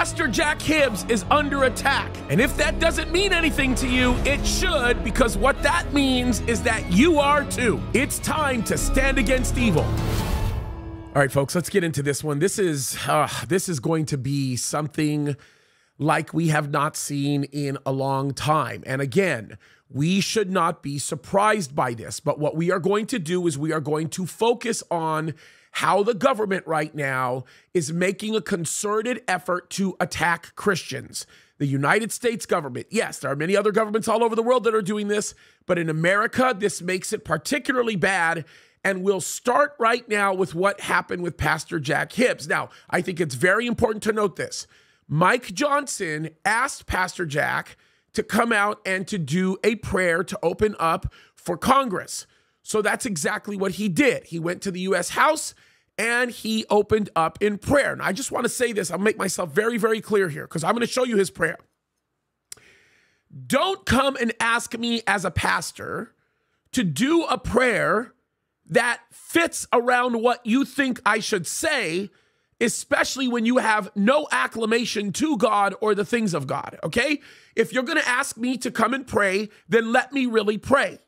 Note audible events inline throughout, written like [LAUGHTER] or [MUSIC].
Pastor Jack Hibbs is under attack. And if that doesn't mean anything to you, it should, because what that means is that you are too. It's time to stand against evil. All right, folks, let's get into this one. This is uh, this is going to be something like we have not seen in a long time. And again, we should not be surprised by this. But what we are going to do is we are going to focus on how the government right now is making a concerted effort to attack Christians. The United States government, yes, there are many other governments all over the world that are doing this, but in America, this makes it particularly bad. And we'll start right now with what happened with Pastor Jack Hibbs. Now, I think it's very important to note this. Mike Johnson asked Pastor Jack to come out and to do a prayer to open up for Congress. So that's exactly what he did. He went to the U.S. House and he opened up in prayer. Now, I just want to say this. I'll make myself very, very clear here because I'm going to show you his prayer. Don't come and ask me as a pastor to do a prayer that fits around what you think I should say especially when you have no acclamation to God or the things of God, okay? If you're gonna ask me to come and pray, then let me really pray.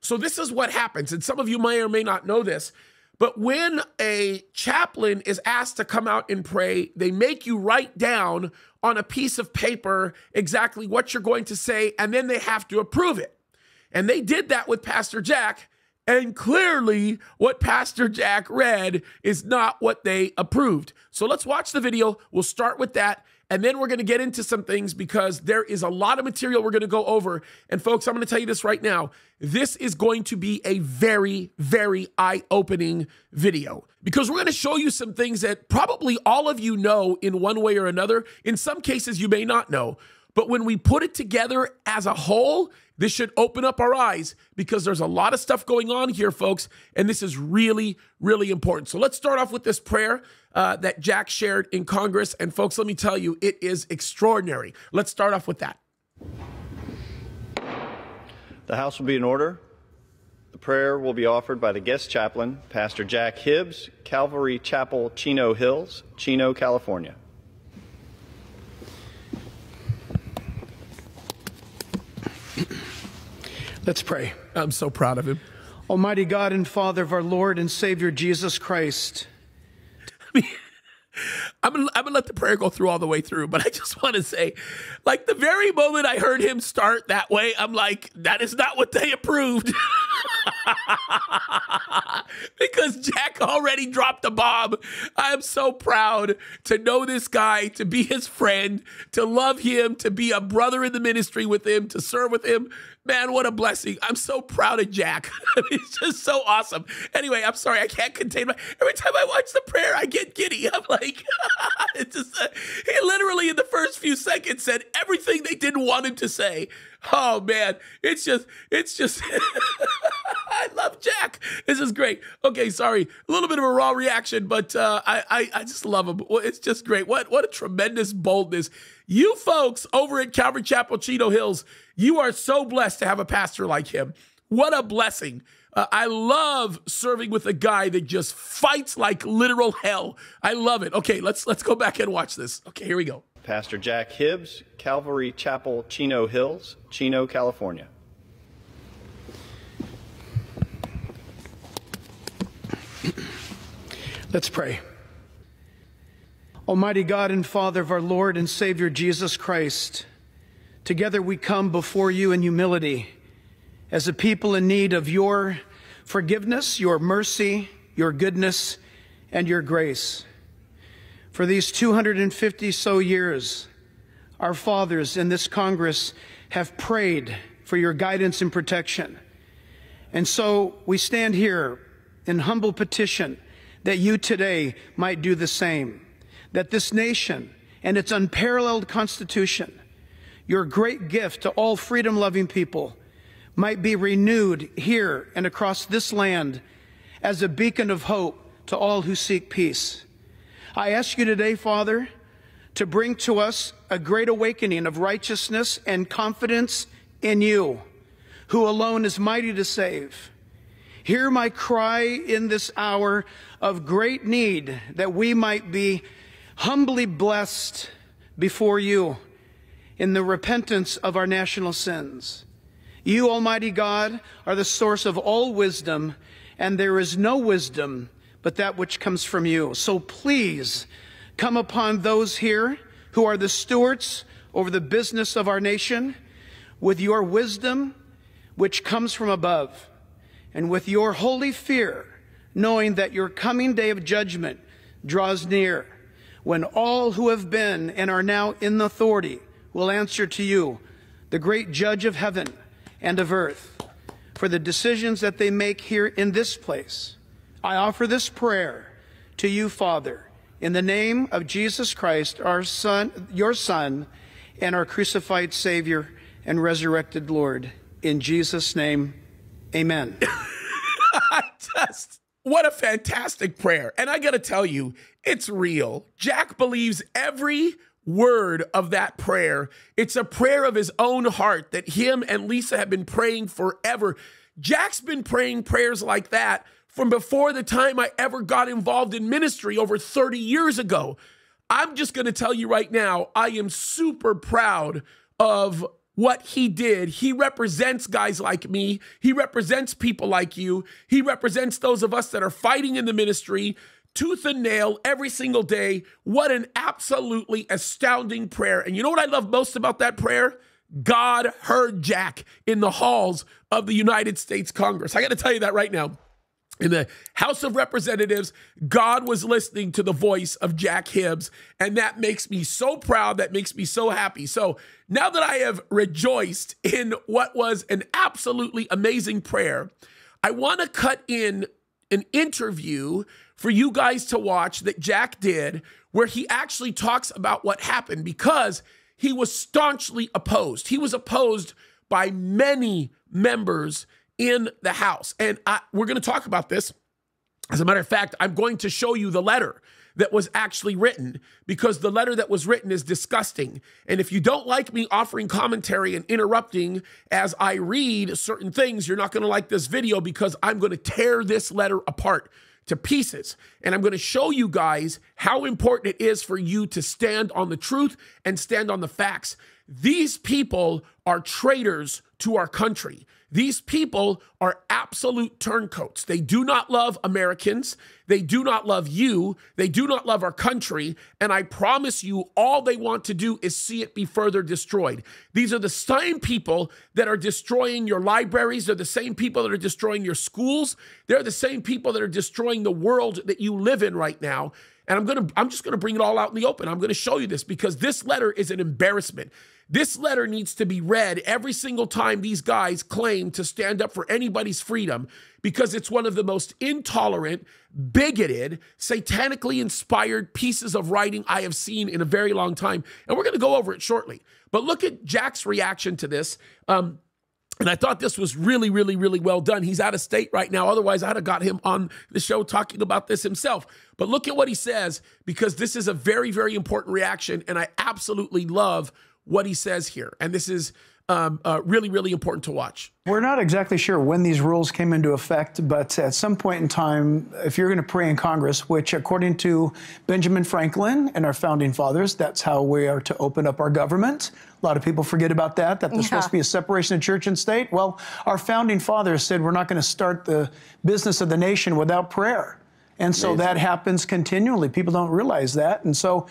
So, this is what happens, and some of you may or may not know this, but when a chaplain is asked to come out and pray, they make you write down on a piece of paper exactly what you're going to say, and then they have to approve it. And they did that with Pastor Jack, and clearly, what Pastor Jack read is not what they approved. So let's watch the video. We'll start with that. And then we're going to get into some things because there is a lot of material we're going to go over. And folks, I'm going to tell you this right now. This is going to be a very, very eye opening video because we're going to show you some things that probably all of you know in one way or another. In some cases, you may not know. But when we put it together as a whole, this should open up our eyes because there's a lot of stuff going on here, folks, and this is really, really important. So let's start off with this prayer uh, that Jack shared in Congress. And folks, let me tell you, it is extraordinary. Let's start off with that. The House will be in order. The prayer will be offered by the guest chaplain, Pastor Jack Hibbs, Calvary Chapel, Chino Hills, Chino, California. Let's pray. I'm so proud of him. Almighty God and Father of our Lord and Savior Jesus Christ. [LAUGHS] I'm gonna, I'm gonna let the prayer go through all the way through, but I just want to say, like the very moment I heard him start that way, I'm like, that is not what they approved. [LAUGHS] because Jack already dropped the bomb. I am so proud to know this guy, to be his friend, to love him, to be a brother in the ministry with him, to serve with him. Man, what a blessing. I'm so proud of Jack. [LAUGHS] He's just so awesome. Anyway, I'm sorry. I can't contain my. Every time I watch the prayer, I get giddy. [LAUGHS] I'm like, [LAUGHS] it's just, uh, he literally in the first few seconds said everything they didn't want him to say. Oh, man. It's just, it's just, I love Jack. This is great. Okay, sorry. A little bit of a raw reaction, but uh, I, I, I just love him. It's just great. What, what a tremendous boldness. You folks over at Calvary Chapel, Chino Hills, you are so blessed to have a pastor like him. What a blessing. Uh, I love serving with a guy that just fights like literal hell. I love it. Okay, let's let's go back and watch this. Okay, here we go. Pastor Jack Hibbs, Calvary Chapel, Chino Hills, Chino, California. Let's pray. Almighty God and Father of our Lord and Savior Jesus Christ, Together we come before you in humility as a people in need of your forgiveness, your mercy, your goodness, and your grace. For these 250 so years, our fathers in this Congress have prayed for your guidance and protection. And so we stand here in humble petition that you today might do the same, that this nation and its unparalleled constitution your great gift to all freedom loving people might be renewed here and across this land as a beacon of hope to all who seek peace. I ask you today, Father, to bring to us a great awakening of righteousness and confidence in you, who alone is mighty to save. Hear my cry in this hour of great need that we might be humbly blessed before you in the repentance of our national sins. You, Almighty God, are the source of all wisdom, and there is no wisdom but that which comes from you. So please come upon those here who are the stewards over the business of our nation with your wisdom, which comes from above, and with your holy fear, knowing that your coming day of judgment draws near, when all who have been and are now in authority will answer to you, the great judge of heaven and of earth, for the decisions that they make here in this place. I offer this prayer to you, Father, in the name of Jesus Christ, our Son, your Son, and our crucified Savior and resurrected Lord. In Jesus' name, amen. [LAUGHS] I Just what a fantastic prayer. And I got to tell you, it's real. Jack believes every word of that prayer. It's a prayer of his own heart that him and Lisa have been praying forever. Jack's been praying prayers like that from before the time I ever got involved in ministry over 30 years ago. I'm just going to tell you right now, I am super proud of what he did. He represents guys like me. He represents people like you. He represents those of us that are fighting in the ministry tooth and nail every single day. What an absolutely astounding prayer. And you know what I love most about that prayer? God heard Jack in the halls of the United States Congress. I got to tell you that right now. In the House of Representatives, God was listening to the voice of Jack Hibbs, and that makes me so proud. That makes me so happy. So now that I have rejoiced in what was an absolutely amazing prayer, I want to cut in an interview for you guys to watch that Jack did, where he actually talks about what happened because he was staunchly opposed. He was opposed by many members in the House. And I, we're going to talk about this. As a matter of fact, I'm going to show you the letter that was actually written because the letter that was written is disgusting. And if you don't like me offering commentary and interrupting as I read certain things, you're not going to like this video because I'm going to tear this letter apart to pieces. And I'm going to show you guys how important it is for you to stand on the truth and stand on the facts. These people are traitors to our country. These people are absolute turncoats. They do not love Americans. They do not love you. They do not love our country. And I promise you, all they want to do is see it be further destroyed. These are the same people that are destroying your libraries. They're the same people that are destroying your schools. They're the same people that are destroying the world that you live in right now. And I'm going to I'm just going to bring it all out in the open. I'm going to show you this because this letter is an embarrassment. This letter needs to be read every single time these guys claim to stand up for anybody's freedom because it's one of the most intolerant, bigoted, satanically inspired pieces of writing I have seen in a very long time. And we're going to go over it shortly. But look at Jack's reaction to this. Um, and I thought this was really, really, really well done. He's out of state right now. Otherwise, I'd have got him on the show talking about this himself. But look at what he says because this is a very, very important reaction. And I absolutely love what he says here. And this is um, uh, really, really important to watch. We're not exactly sure when these rules came into effect, but at some point in time, if you're going to pray in Congress, which according to Benjamin Franklin and our founding fathers, that's how we are to open up our government. A lot of people forget about that, that there's yeah. supposed to be a separation of church and state. Well, our founding fathers said we're not going to start the business of the nation without prayer. And so Amazing. that happens continually. People don't realize that. And so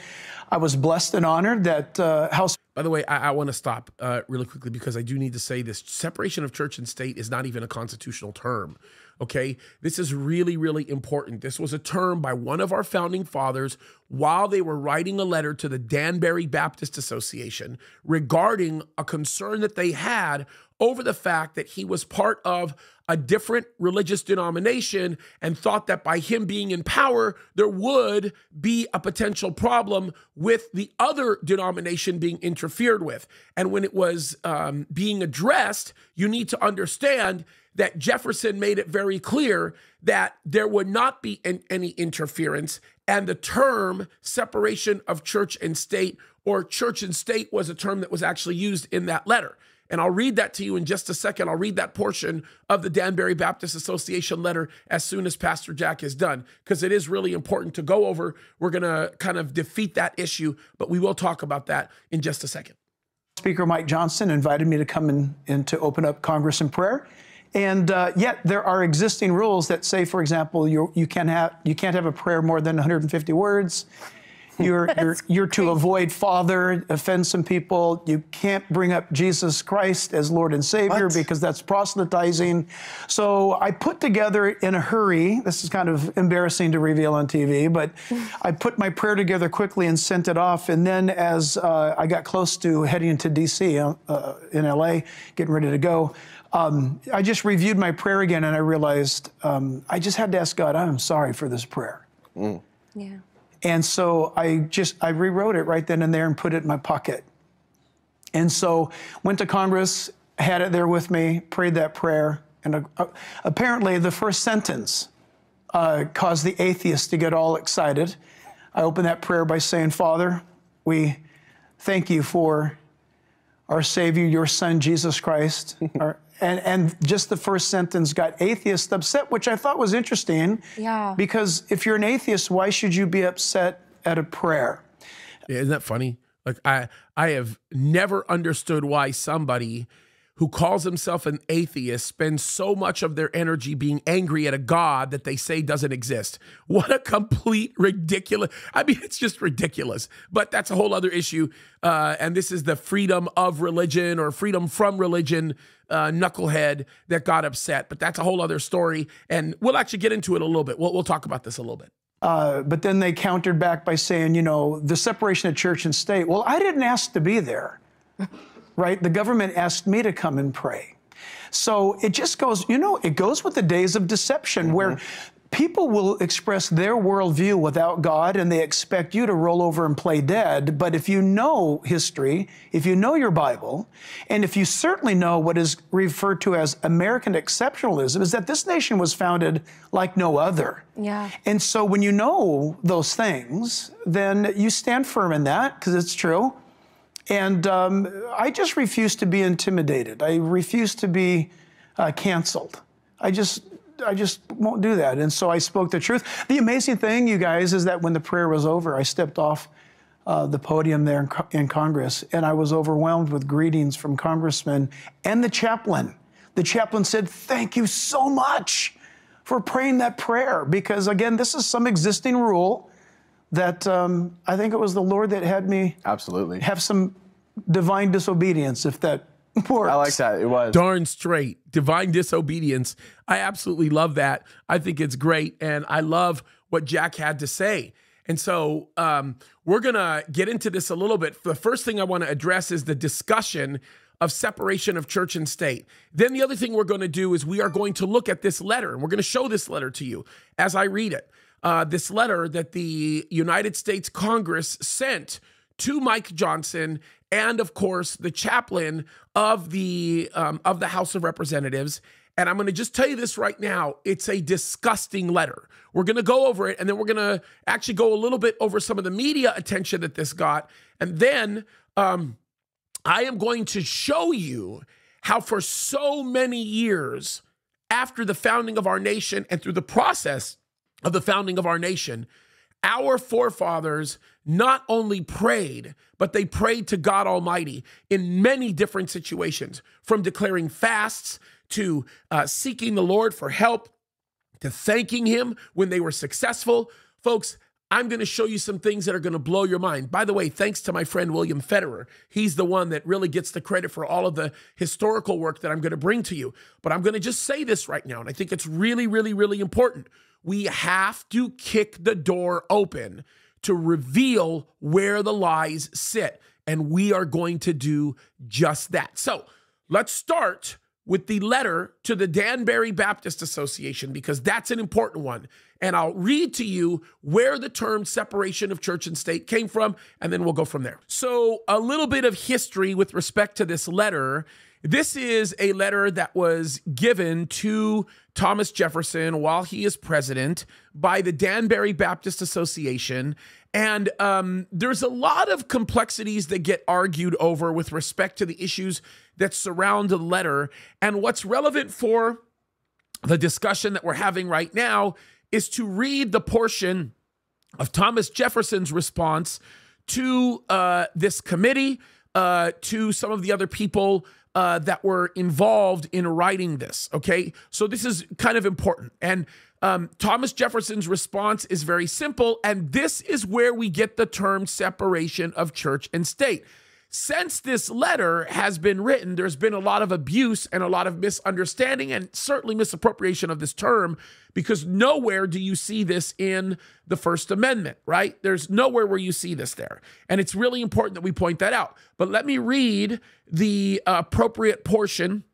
I was blessed and honored that uh, House. By the way, I, I want to stop uh, really quickly because I do need to say this separation of church and state is not even a constitutional term. Okay. This is really, really important. This was a term by one of our founding fathers while they were writing a letter to the Danbury Baptist Association regarding a concern that they had over the fact that he was part of a different religious denomination and thought that by him being in power, there would be a potential problem with the other denomination being interfered with. And when it was um, being addressed, you need to understand that Jefferson made it very clear that there would not be an, any interference. And the term separation of church and state or church and state was a term that was actually used in that letter. And I'll read that to you in just a second. I'll read that portion of the Danbury Baptist Association letter as soon as Pastor Jack is done, because it is really important to go over. We're going to kind of defeat that issue, but we will talk about that in just a second. Speaker Mike Johnson invited me to come in, to open up Congress in prayer. And uh, yet there are existing rules that say, for example, you, you, can have, you can't have a prayer more than 150 words. [LAUGHS] You're, you're, you're to avoid father, offend some people. You can't bring up Jesus Christ as Lord and Savior what? because that's proselytizing. So I put together in a hurry, this is kind of embarrassing to reveal on TV, but [LAUGHS] I put my prayer together quickly and sent it off. And then as uh, I got close to heading to DC uh, uh in LA, getting ready to go, um, I just reviewed my prayer again and I realized um, I just had to ask God, I'm sorry for this prayer. Mm. Yeah. And so I just I rewrote it right then and there and put it in my pocket. And so went to Congress, had it there with me, prayed that prayer, and uh, uh apparently the first sentence uh, caused the atheists to get all excited. I opened that prayer by saying, Father, we thank you for our Savior, your Son, Jesus Christ, [LAUGHS] our, and, and just the first sentence got atheists upset, which I thought was interesting. Yeah. Because if you're an atheist, why should you be upset at a prayer? Isn't that funny? Like I I have never understood why somebody who calls himself an atheist spends so much of their energy being angry at a God that they say doesn't exist. What a complete ridiculous. I mean, it's just ridiculous. But that's a whole other issue. Uh, and this is the freedom of religion or freedom from religion uh, knucklehead that got upset. But that's a whole other story. And we'll actually get into it a little bit. We'll, we'll talk about this a little bit. Uh, but then they countered back by saying, you know, the separation of church and state. Well, I didn't ask to be there right? The government asked me to come and pray. So it just goes, you know, it goes with the days of deception mm-hmm. where people will express their worldview without God and they expect you to roll over and play dead. But if you know history, if you know your Bible, and if you certainly know what is referred to as American exceptionalism, is that this nation was founded like no other. Yeah. And so when you know those things, then you stand firm in that because it's true. And um, I just refuse to be intimidated. I refuse to be uh, canceled. I just, I just won't do that. And so I spoke the truth. The amazing thing, you guys, is that when the prayer was over, I stepped off uh, the podium there in, in Congress, and I was overwhelmed with greetings from congressmen and the chaplain. The chaplain said, "Thank you so much for praying that prayer," because again, this is some existing rule that um, I think it was the Lord that had me absolutely have some divine disobedience, if that [LAUGHS] works. I like that. It was darn straight divine disobedience. I absolutely love that. I think it's great, and I love what Jack had to say. And so um, we're gonna get into this a little bit. The first thing I want to address is the discussion of separation of church and state. Then the other thing we're going to do is we are going to look at this letter, and we're going to show this letter to you as I read it uh, this letter that the United States Congress sent to Mike Johnson and, of course, the chaplain of the um, of the House of Representatives. And I'm going to just tell you this right now. It's a disgusting letter. We're going to go over it, and then we're going to actually go a little bit over some of the media attention that this got. And then um, I am going to show you how, for so many years after the founding of our nation and through the process of the founding of our nation, our forefathers not only prayed, but they prayed to God Almighty in many different situations, from declaring fasts to uh, seeking the Lord for help to thanking Him when they were successful. Folks, I'm going to show you some things that are going to blow your mind. By the way, thanks to my friend William Federer. He's the one that really gets the credit for all of the historical work that I'm going to bring to you. But I'm going to just say this right now, and I think it's really, really, really important. We have to kick the door open to reveal where the lies sit. And we are going to do just that. So let's start with the letter to the Danbury Baptist Association because that's an important one. And I'll read to you where the term separation of church and state came from, and then we'll go from there. So, a little bit of history with respect to this letter this is a letter that was given to Thomas Jefferson while he is president by the Danbury Baptist Association. And um, there's a lot of complexities that get argued over with respect to the issues that surround the letter. And what's relevant for the discussion that we're having right now is to read the portion of Thomas Jefferson's response to uh, this committee, uh, to some of the other people uh, that were involved in writing this. Okay. So this is kind of important. And um, Thomas Jefferson's response is very simple. And this is where we get the term separation of church and state since this letter has been written, there's been a lot of abuse and a lot of misunderstanding and certainly misappropriation of this term because nowhere do you see this in the First Amendment, right? There's nowhere where you see this there. And it's really important that we point that out. But let me read the appropriate portion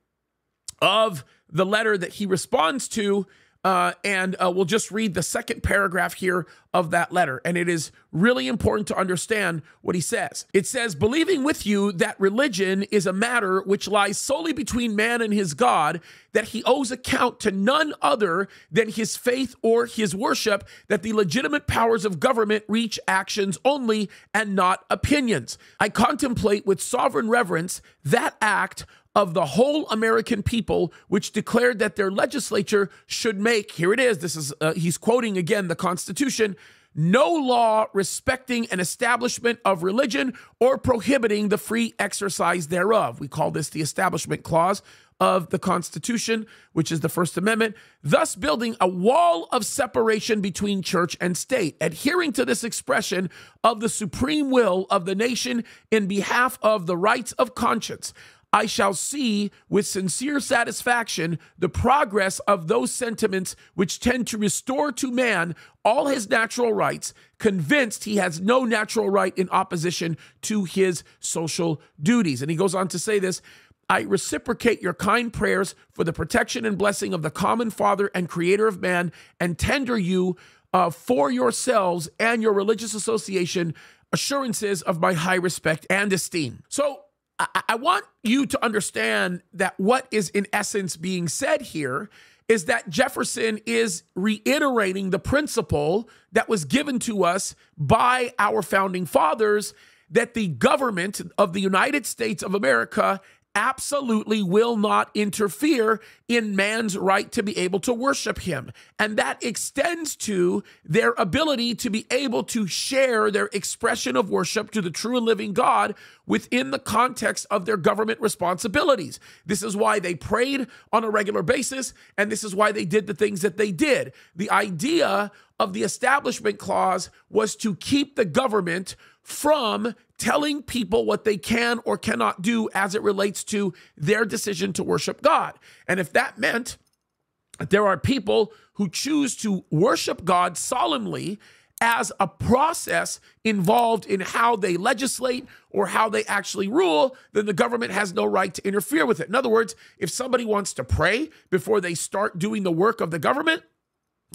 of the letter that he responds to uh, and uh, we'll just read the second paragraph here of that letter. And it is really important to understand what he says. It says, Believing with you that religion is a matter which lies solely between man and his God, that he owes account to none other than his faith or his worship, that the legitimate powers of government reach actions only and not opinions. I contemplate with sovereign reverence that act of the whole American people, which declared that their legislature should make, here it is, this is, uh, he's quoting again the Constitution, no law respecting an establishment of religion or prohibiting the free exercise thereof. We call this the Establishment Clause of the Constitution, which is the First Amendment, thus building a wall of separation between church and state. Adhering to this expression of the supreme will of the nation in behalf of the rights of conscience, I shall see with sincere satisfaction the progress of those sentiments which tend to restore to man all his natural rights, convinced he has no natural right in opposition to his social duties. And he goes on to say this. I reciprocate your kind prayers for the protection and blessing of the common Father and Creator of man, and tender you uh, for yourselves and your religious association assurances of my high respect and esteem. So, I, I want you to understand that what is in essence being said here is that Jefferson is reiterating the principle that was given to us by our founding fathers that the government of the United States of America absolutely will not interfere in man's right to be able to worship him. And that extends to their ability to be able to share their expression of worship to the true and living God within the context of their government responsibilities. This is why they prayed on a regular basis, and this is why they did the things that they did. The idea of the Establishment Clause was to keep the government from telling people what they can or cannot do as it relates to their decision to worship God. And if that meant that there are people who choose to worship God solemnly as a process involved in how they legislate or how they actually rule, then the government has no right to interfere with it. In other words, if somebody wants to pray before they start doing the work of the government,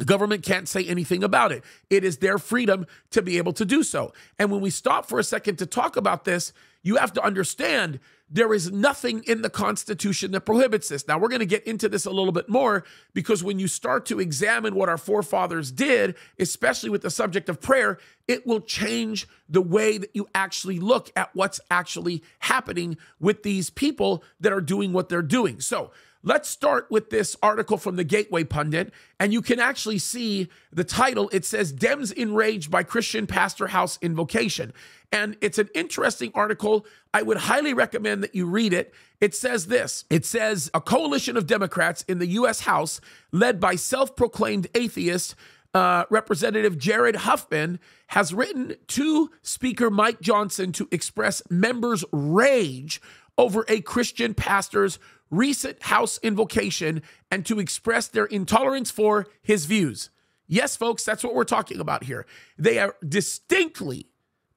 the government can't say anything about it. It is their freedom to be able to do so. And when we stop for a second to talk about this, you have to understand there is nothing in the Constitution that prohibits this. Now, we're going to get into this a little bit more because when you start to examine what our forefathers did, especially with the subject of prayer, it will change the way that you actually look at what's actually happening with these people that are doing what they're doing. So, Let's start with this article from the Gateway Pundit, and you can actually see the title. It says Dems Enraged by Christian Pastor House Invocation. And it's an interesting article. I would highly recommend that you read it. It says this It says a coalition of Democrats in the U.S. House, led by self proclaimed atheist uh, Representative Jared Huffman has written to Speaker Mike Johnson to express members' rage over a Christian pastor's recent House invocation and to express their intolerance for his views. Yes, folks, that's what we're talking about here. They are distinctly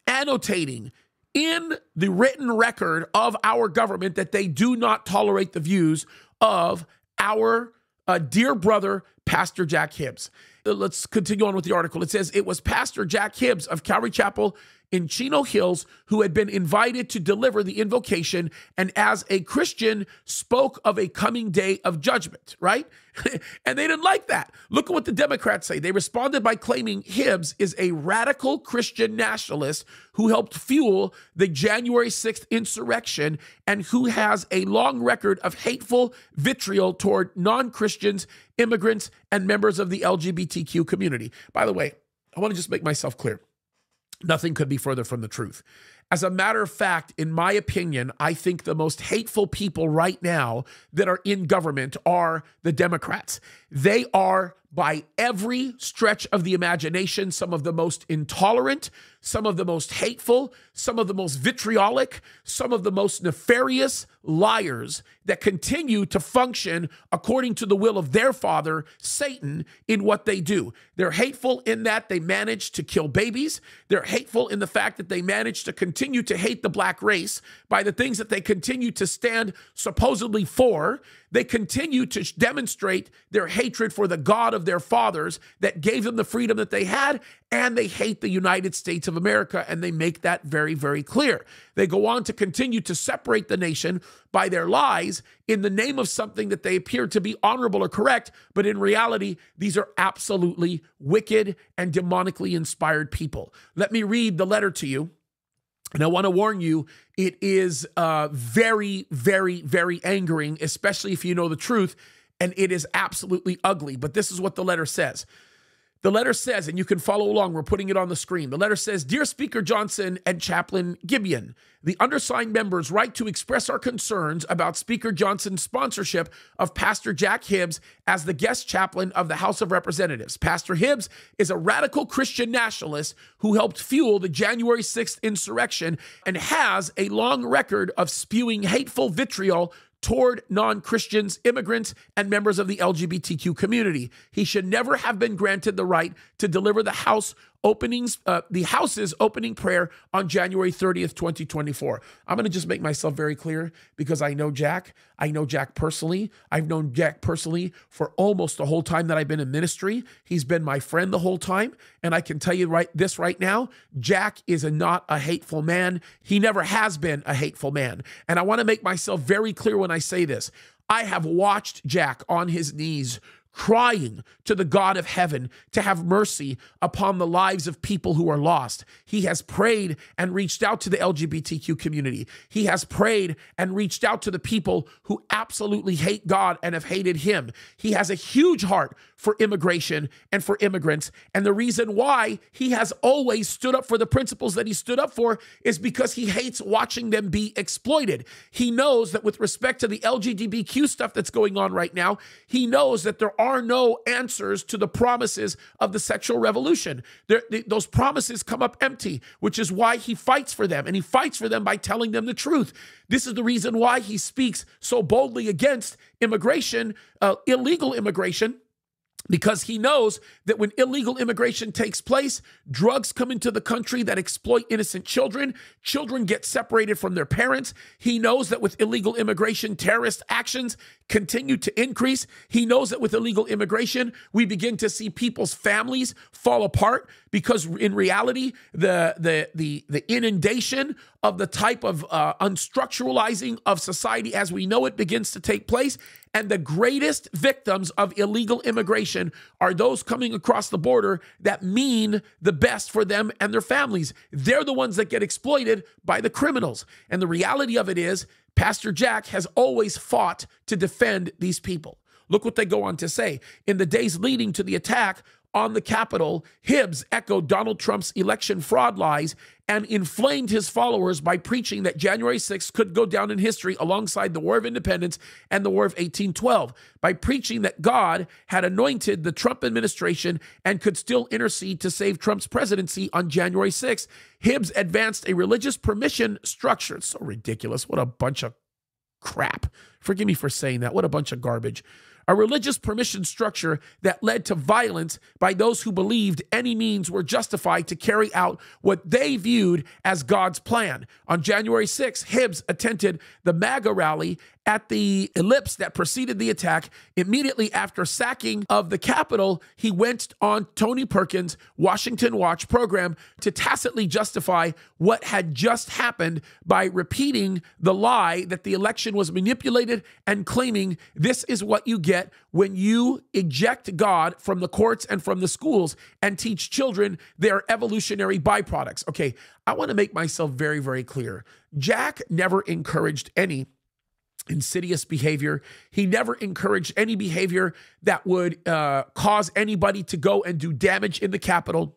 annotating in the written record of our government that they do not tolerate the views of our uh, dear brother, Pastor Jack Hibbs. Uh, let's continue on with the article. It says it was Pastor Jack Hibbs of Calvary Chapel in Chino Hills who had been invited to deliver the invocation and, as a Christian, spoke of a coming day of judgment, right? [LAUGHS] and they didn't like that. Look at what the Democrats say. They responded by claiming Hibbs is a radical Christian nationalist who helped fuel the January 6th insurrection and who has a long record of hateful vitriol toward non Christians, immigrants, and members of the LGBTQ community. By the way, I want to just make myself clear. Nothing could be further from the truth. As a matter of fact, in my opinion, I think the most hateful people right now that are in government are the Democrats. They are, by every stretch of the imagination, some of the most intolerant, some of the most hateful, some of the most vitriolic, some of the most nefarious liars that continue to function according to the will of their father, Satan, in what they do. They're hateful in that they manage to kill babies. They're hateful in the fact that they manage to continue to hate the black race by the things that they continue to stand supposedly for. They continue to demonstrate their hatred for the God of their fathers that gave them the freedom that they had, and they hate the United States of America, and they make that very, very clear. They go on to continue to separate the nation by their lies in the name of something that they appear to be honorable or correct, but in reality, these are absolutely wicked and demonically inspired people. Let me read the letter to you and I want to warn you, it is uh, very, very, very angering, especially if you know the truth. And it is absolutely ugly. But this is what the letter says. The letter says, and you can follow along, we're putting it on the screen. The letter says Dear Speaker Johnson and Chaplain Kibben, the undersigned members write to express our concerns about Speaker Johnson's sponsorship of Pastor Jack Hibbs as the guest chaplain of the House of Representatives. Pastor Hibbs is a radical Christian nationalist who helped fuel the January 6th insurrection and has a long record of spewing hateful vitriol toward non Christians, immigrants, and members of the LGBTQ community. He should never have been granted the right to deliver the House openings, uh, the House's opening prayer on January 30th, 2024. I'm going to just make myself very clear because I know Jack. I know Jack personally. I've known Jack personally for almost the whole time that I've been in ministry. He's been my friend the whole time. And I can tell you right this right now Jack is a, not a hateful man. He never has been a hateful man. And I want to make myself very clear when I say this. I have watched Jack on his knees crying to the God of heaven to have mercy upon the lives of people who are lost. He has prayed and reached out to the LGBTQ community. He has prayed and reached out to the people who absolutely hate God and have hated him. He has a huge heart for immigration and for immigrants. And the reason why he has always stood up for the principles that he stood up for is because he hates watching them be exploited. He knows that with respect to the LGBTQ stuff that's going on right now, he knows that there are no answers to the promises of the sexual revolution. Those promises come up empty, which is why he fights for them. And he fights for them by telling them the truth. This is the reason why he speaks so boldly against immigration, uh, illegal immigration because he knows that when illegal immigration takes place, drugs come into the country that exploit innocent children. Children get separated from their parents. He knows that with illegal immigration, terrorist actions continue to increase. He knows that with illegal immigration, we begin to see people's families fall apart because in reality, the the the the inundation of the type of uh, unstructuralizing of society as we know it begins to take place. And the greatest victims of illegal immigration are those coming across the border that mean the best for them and their families. They're the ones that get exploited by the criminals. And the reality of it is, Pastor Jack has always fought to defend these people. Look what they go on to say. In the days leading to the attack on the Capitol, Hibbs echoed Donald Trump's election fraud lies and inflamed his followers by preaching that January 6th could go down in history alongside the War of Independence and the War of 1812, by preaching that God had anointed the Trump administration and could still intercede to save Trump's presidency on January 6th. Hibbs advanced a religious permission structure. It's so ridiculous. What a bunch of crap. Forgive me for saying that. What a bunch of garbage a religious permission structure that led to violence by those who believed any means were justified to carry out what they viewed as God's plan. On January 6, Hibbs attended the MAGA rally at the ellipse that preceded the attack, immediately after sacking of the Capitol, he went on Tony Perkins' Washington Watch program to tacitly justify what had just happened by repeating the lie that the election was manipulated and claiming this is what you get when you eject God from the courts and from the schools and teach children their evolutionary byproducts. Okay, I want to make myself very, very clear. Jack never encouraged any insidious behavior. He never encouraged any behavior that would uh, cause anybody to go and do damage in the Capitol.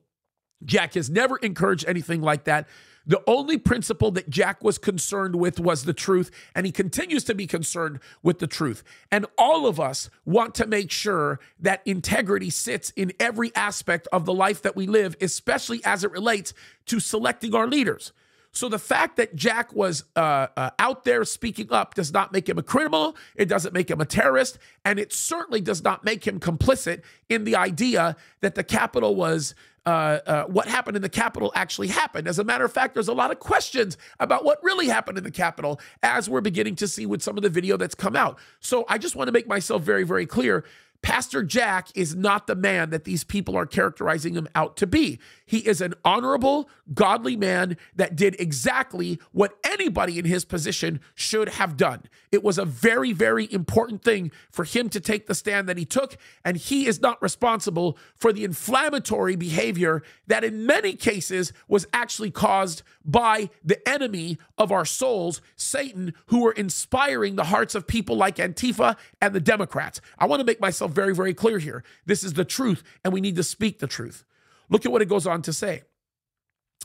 Jack has never encouraged anything like that. The only principle that Jack was concerned with was the truth, and he continues to be concerned with the truth. And all of us want to make sure that integrity sits in every aspect of the life that we live, especially as it relates to selecting our leaders. So the fact that Jack was uh, uh, out there speaking up does not make him a criminal. It doesn't make him a terrorist. And it certainly does not make him complicit in the idea that the Capitol was. Uh, uh, what happened in the Capitol actually happened. As a matter of fact, there's a lot of questions about what really happened in the Capitol as we're beginning to see with some of the video that's come out. So I just want to make myself very, very clear Pastor Jack is not the man that these people are characterizing him out to be. He is an honorable, godly man that did exactly what anybody in his position should have done. It was a very, very important thing for him to take the stand that he took, and he is not responsible for the inflammatory behavior that, in many cases, was actually caused by the enemy of our souls, Satan, who were inspiring the hearts of people like Antifa and the Democrats. I want to make myself very, very clear here. This is the truth, and we need to speak the truth. Look at what it goes on to say.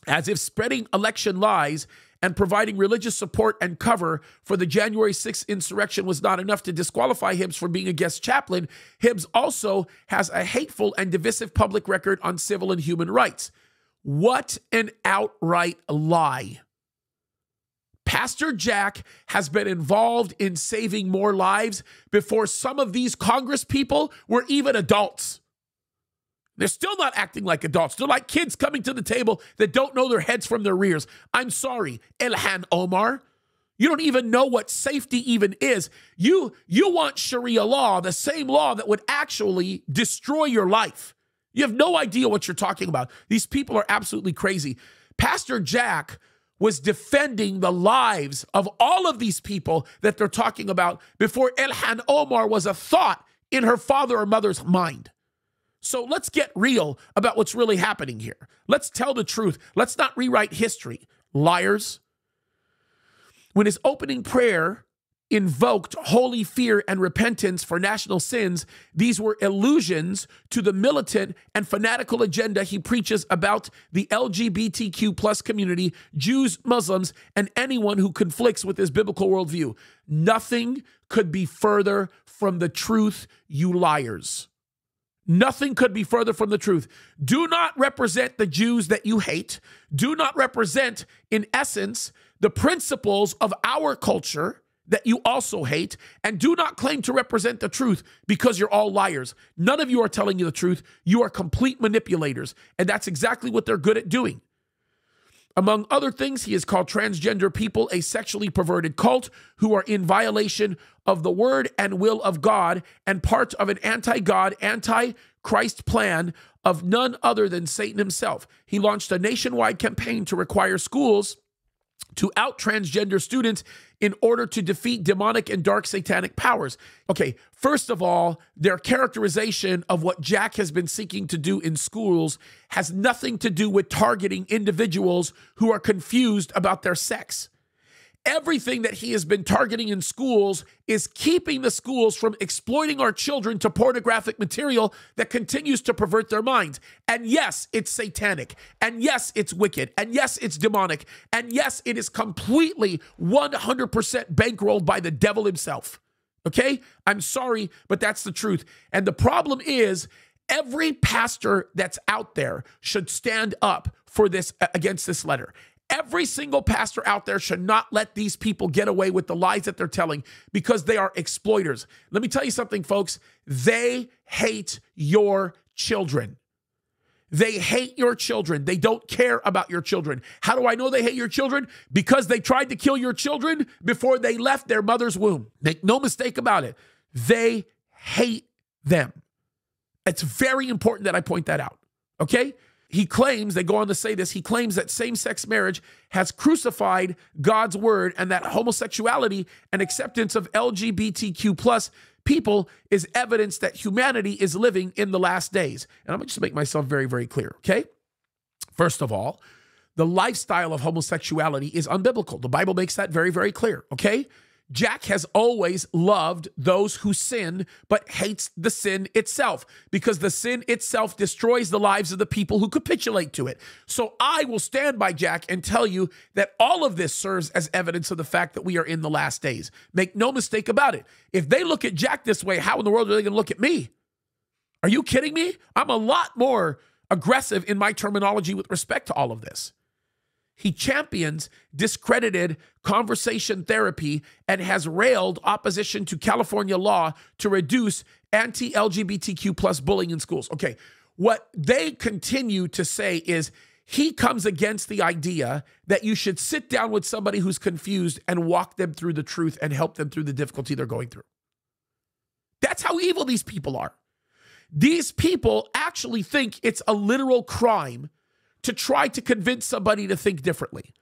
As if spreading election lies and providing religious support and cover for the January 6th insurrection was not enough to disqualify Hibbs from being a guest chaplain, Hibbs also has a hateful and divisive public record on civil and human rights. What an outright lie. Pastor Jack has been involved in saving more lives before some of these Congress people were even adults. They're still not acting like adults. They're like kids coming to the table that don't know their heads from their rears. I'm sorry, Ilhan Omar. You don't even know what safety even is. You you want Sharia law, the same law that would actually destroy your life. You have no idea what you're talking about. These people are absolutely crazy. Pastor Jack was defending the lives of all of these people that they're talking about before Ilhan Omar was a thought in her father or mother's mind. So let's get real about what's really happening here. Let's tell the truth. Let's not rewrite history. Liars. When his opening prayer invoked holy fear and repentance for national sins, these were allusions to the militant and fanatical agenda he preaches about the LGBTQ plus community, Jews, Muslims, and anyone who conflicts with his biblical worldview. Nothing could be further from the truth, you liars. Nothing could be further from the truth. Do not represent the Jews that you hate. Do not represent, in essence, the principles of our culture that you also hate. And do not claim to represent the truth because you're all liars. None of you are telling you the truth. You are complete manipulators. And that's exactly what they're good at doing. Among other things, he has called transgender people a sexually perverted cult who are in violation of the word and will of God and part of an anti God, anti Christ plan of none other than Satan himself. He launched a nationwide campaign to require schools to out transgender students in order to defeat demonic and dark satanic powers. Okay, first of all, their characterization of what Jack has been seeking to do in schools has nothing to do with targeting individuals who are confused about their sex everything that he has been targeting in schools is keeping the schools from exploiting our children to pornographic material that continues to pervert their minds. And yes, it's satanic. And yes, it's wicked. And yes, it's demonic. And yes, it is completely 100% bankrolled by the devil himself. Okay? I'm sorry, but that's the truth. And the problem is, every pastor that's out there should stand up for this against this letter. Every single pastor out there should not let these people get away with the lies that they're telling because they are exploiters. Let me tell you something, folks. They hate your children. They hate your children. They don't care about your children. How do I know they hate your children? Because they tried to kill your children before they left their mother's womb. Make no mistake about it. They hate them. It's very important that I point that out. Okay? He claims, they go on to say this, he claims that same sex marriage has crucified God's word and that homosexuality and acceptance of LGBTQ plus people is evidence that humanity is living in the last days. And I'm going to just make myself very, very clear, okay? First of all, the lifestyle of homosexuality is unbiblical. The Bible makes that very, very clear, okay? Jack has always loved those who sin, but hates the sin itself because the sin itself destroys the lives of the people who capitulate to it. So I will stand by Jack and tell you that all of this serves as evidence of the fact that we are in the last days. Make no mistake about it. If they look at Jack this way, how in the world are they going to look at me? Are you kidding me? I'm a lot more aggressive in my terminology with respect to all of this. He champions discredited conversation therapy and has railed opposition to California law to reduce anti LGBTQ plus bullying in schools. Okay, what they continue to say is he comes against the idea that you should sit down with somebody who's confused and walk them through the truth and help them through the difficulty they're going through. That's how evil these people are. These people actually think it's a literal crime to try to convince somebody to think differently.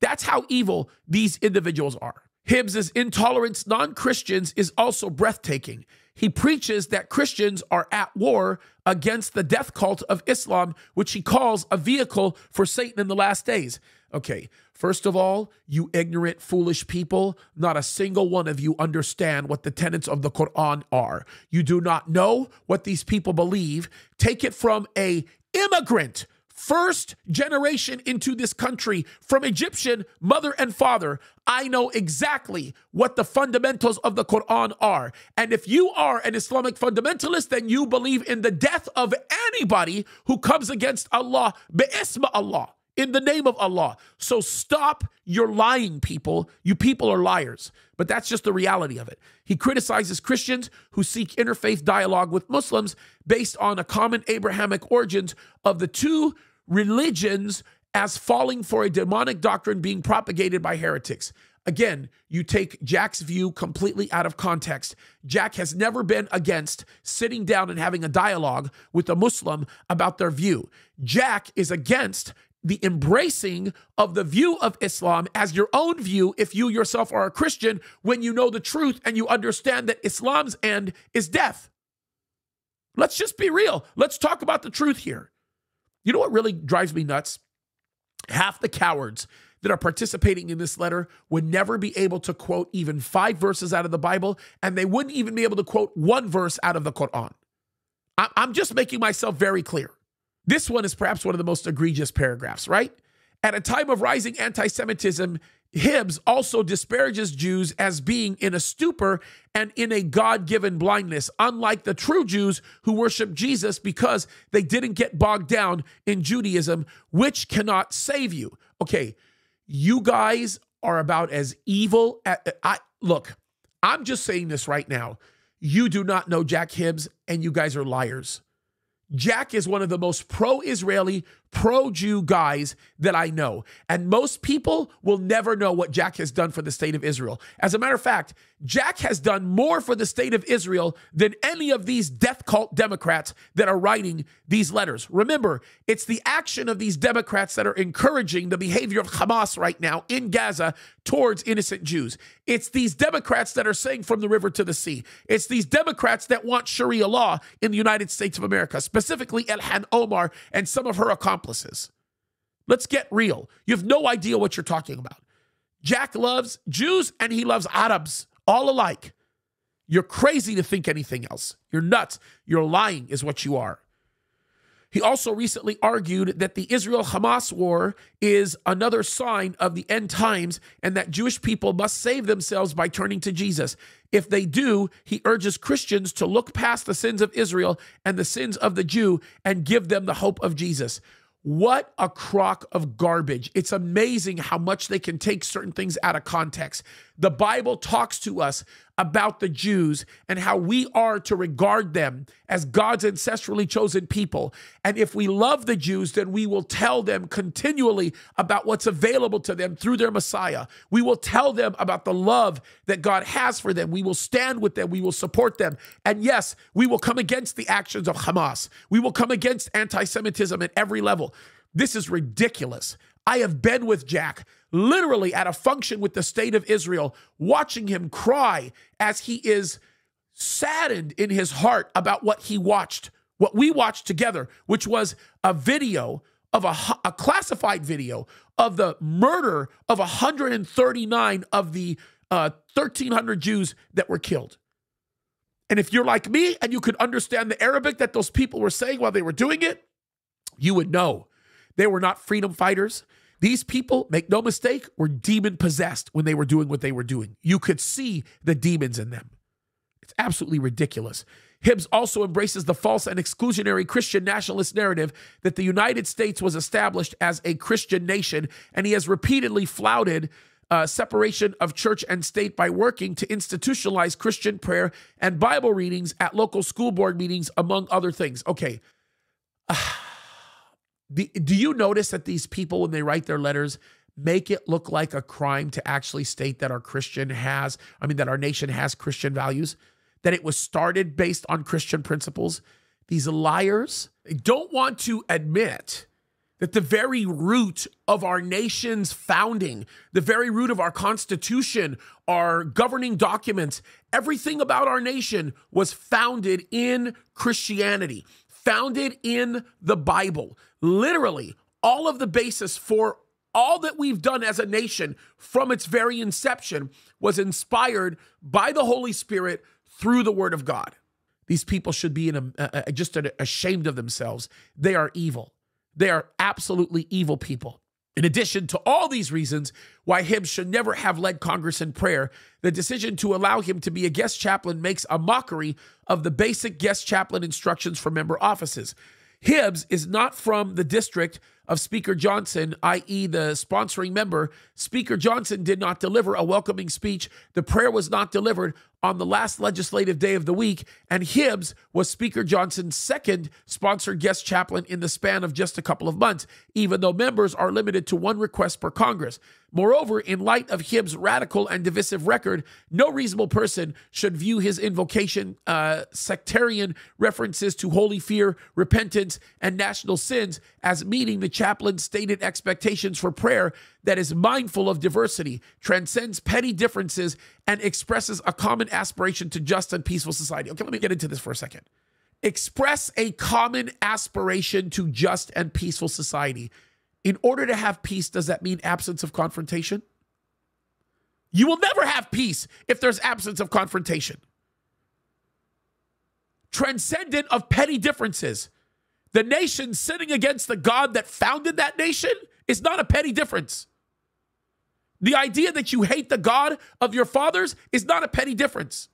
That's how evil these individuals are. Hibbs's intolerance non Christians is also breathtaking. He preaches that Christians are at war against the death cult of Islam, which he calls a vehicle for Satan in the last days. Okay, first of all, you ignorant, foolish people, not a single one of you understand what the tenets of the Quran are. You do not know what these people believe. Take it from a immigrant first generation into this country from Egyptian mother and father, I know exactly what the fundamentals of the Quran are. And if you are an Islamic fundamentalist, then you believe in the death of anybody who comes against Allah, bi'isma Allah, in the name of Allah. So stop your lying, people. You people are liars. But that's just the reality of it. He criticizes Christians who seek interfaith dialogue with Muslims based on a common Abrahamic origins of the two religions as falling for a demonic doctrine being propagated by heretics. Again, you take Jack's view completely out of context. Jack has never been against sitting down and having a dialogue with a Muslim about their view. Jack is against the embracing of the view of Islam as your own view if you yourself are a Christian when you know the truth and you understand that Islam's end is death. Let's just be real. Let's talk about the truth here. You know what really drives me nuts? Half the cowards that are participating in this letter would never be able to quote even five verses out of the Bible, and they wouldn't even be able to quote one verse out of the Quran. I'm just making myself very clear. This one is perhaps one of the most egregious paragraphs, right? At a time of rising anti Semitism, Hibbs also disparages Jews as being in a stupor and in a God given blindness, unlike the true Jews who worship Jesus because they didn't get bogged down in Judaism, which cannot save you. Okay, you guys are about as evil. I look. I'm just saying this right now. You do not know Jack Hibbs, and you guys are liars. Jack is one of the most pro Israeli, pro Jew guys that I know. And most people will never know what Jack has done for the state of Israel. As a matter of fact, Jack has done more for the state of Israel than any of these death cult Democrats that are writing these letters. Remember, it's the action of these Democrats that are encouraging the behavior of Hamas right now in Gaza towards innocent Jews. It's these Democrats that are saying from the river to the sea. It's these Democrats that want Sharia law in the United States of America, specifically Ilhan Omar and some of her accomplices. Let's get real. You have no idea what you're talking about. Jack loves Jews and he loves Arabs all alike. You're crazy to think anything else. You're nuts. You're lying, is what you are. He also recently argued that the Israel Hamas war is another sign of the end times and that Jewish people must save themselves by turning to Jesus. If they do, he urges Christians to look past the sins of Israel and the sins of the Jew and give them the hope of Jesus. What a crock of garbage. It's amazing how much they can take certain things out of context. The Bible talks to us about the Jews and how we are to regard them as God's ancestrally chosen people. And if we love the Jews, then we will tell them continually about what's available to them through their Messiah. We will tell them about the love that God has for them. We will stand with them. We will support them. And yes, we will come against the actions of Hamas. We will come against anti Semitism at every level. This is ridiculous. I have been with Jack literally at a function with the state of Israel, watching him cry as he is saddened in his heart about what he watched, what we watched together, which was a video of a, a classified video of the murder of 139 of the uh, 1,300 Jews that were killed. And if you're like me and you could understand the Arabic that those people were saying while they were doing it, you would know they were not freedom fighters. These people, make no mistake, were demon possessed when they were doing what they were doing. You could see the demons in them. It's absolutely ridiculous. Hibbs also embraces the false and exclusionary Christian nationalist narrative that the United States was established as a Christian nation, and he has repeatedly flouted uh, separation of church and state by working to institutionalize Christian prayer and Bible readings at local school board meetings, among other things. Okay. [SIGHS] Uh, the, do you notice that these people, when they write their letters, make it look like a crime to actually state that our Christian has, I mean, that our nation has Christian values, that it was started based on Christian principles? These liars don't want to admit that the very root of our nation's founding, the very root of our Constitution, our governing documents, everything about our nation was founded in Christianity founded in the Bible. Literally, all of the basis for all that we've done as a nation from its very inception was inspired by the Holy Spirit through the Word of God. These people should be in a, a, just ashamed of themselves. They are evil. They are absolutely evil people. In addition to all these reasons why Hibbs should never have led Congress in prayer, the decision to allow him to be a guest chaplain makes a mockery of the basic guest chaplain instructions for member offices. Hibbs is not from the district of Speaker Johnson, i.e., the sponsoring member. Speaker Johnson did not deliver a welcoming speech. The prayer was not delivered on the last legislative day of the week, and Hibbs was Speaker Johnson's second sponsored guest chaplain in the span of just a couple of months, even though members are limited to one request per Congress. Moreover, in light of Hibbs' radical and divisive record, no reasonable person should view his invocation, uh, sectarian references to holy fear, repentance, and national sins as meeting the chaplain's stated expectations for prayer that is mindful of diversity, transcends petty differences, and expresses a common aspiration to just and peaceful society. Okay, let me get into this for a second. Express a common aspiration to just and peaceful society. In order to have peace, does that mean absence of confrontation? You will never have peace if there's absence of confrontation. Transcendent of petty differences. The nation sinning against the God that founded that nation is not a petty difference. The idea that you hate the God of your fathers is not a petty difference.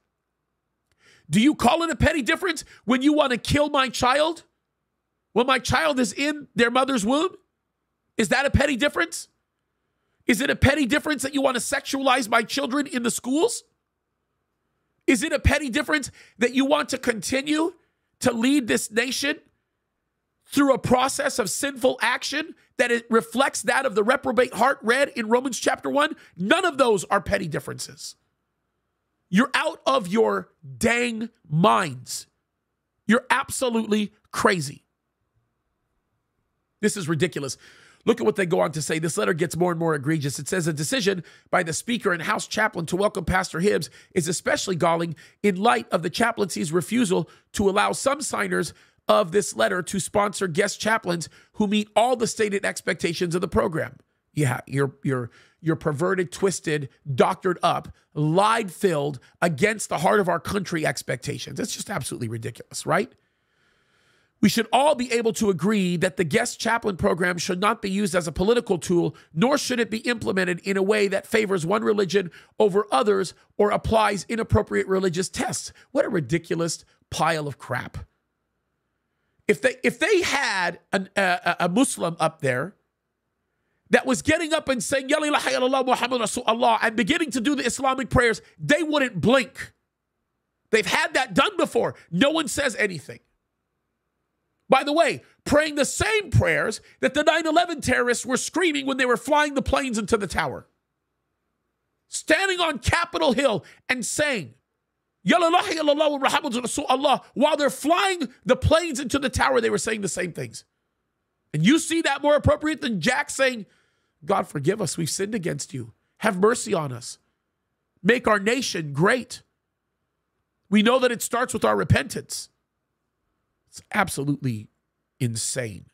Do you call it a petty difference when you want to kill my child? When my child is in their mother's womb? Is that a petty difference? Is it a petty difference that you want to sexualize my children in the schools? Is it a petty difference that you want to continue to lead this nation through a process of sinful action that it reflects that of the reprobate heart read in Romans chapter 1? None of those are petty differences. You're out of your dang minds. You're absolutely crazy. This is ridiculous. Look at what they go on to say. This letter gets more and more egregious. It says a decision by the Speaker and House Chaplain to welcome Pastor Hibbs is especially galling in light of the chaplaincy's refusal to allow some signers of this letter to sponsor guest chaplains who meet all the stated expectations of the program. Yeah, you're you're you're perverted, twisted, doctored up, lied filled against the heart of our country expectations. It's just absolutely ridiculous, right? We should all be able to agree that the guest chaplain program should not be used as a political tool, nor should it be implemented in a way that favors one religion over others or applies inappropriate religious tests. What a ridiculous pile of crap. If they if they had an, a, a Muslim up there that was getting up and saying, Ya ilaha illallah Muhammad Rasulullah, and beginning to do the Islamic prayers, they wouldn't blink. They've had that done before. No one says anything. By the way, praying the same prayers that the 9 11 terrorists were screaming when they were flying the planes into the tower. Standing on Capitol Hill and saying, Allah, while they're flying the planes into the tower, they were saying the same things. And you see that more appropriate than Jack saying, God, forgive us. We've sinned against you. Have mercy on us. Make our nation great. We know that it starts with our repentance. It's absolutely insane.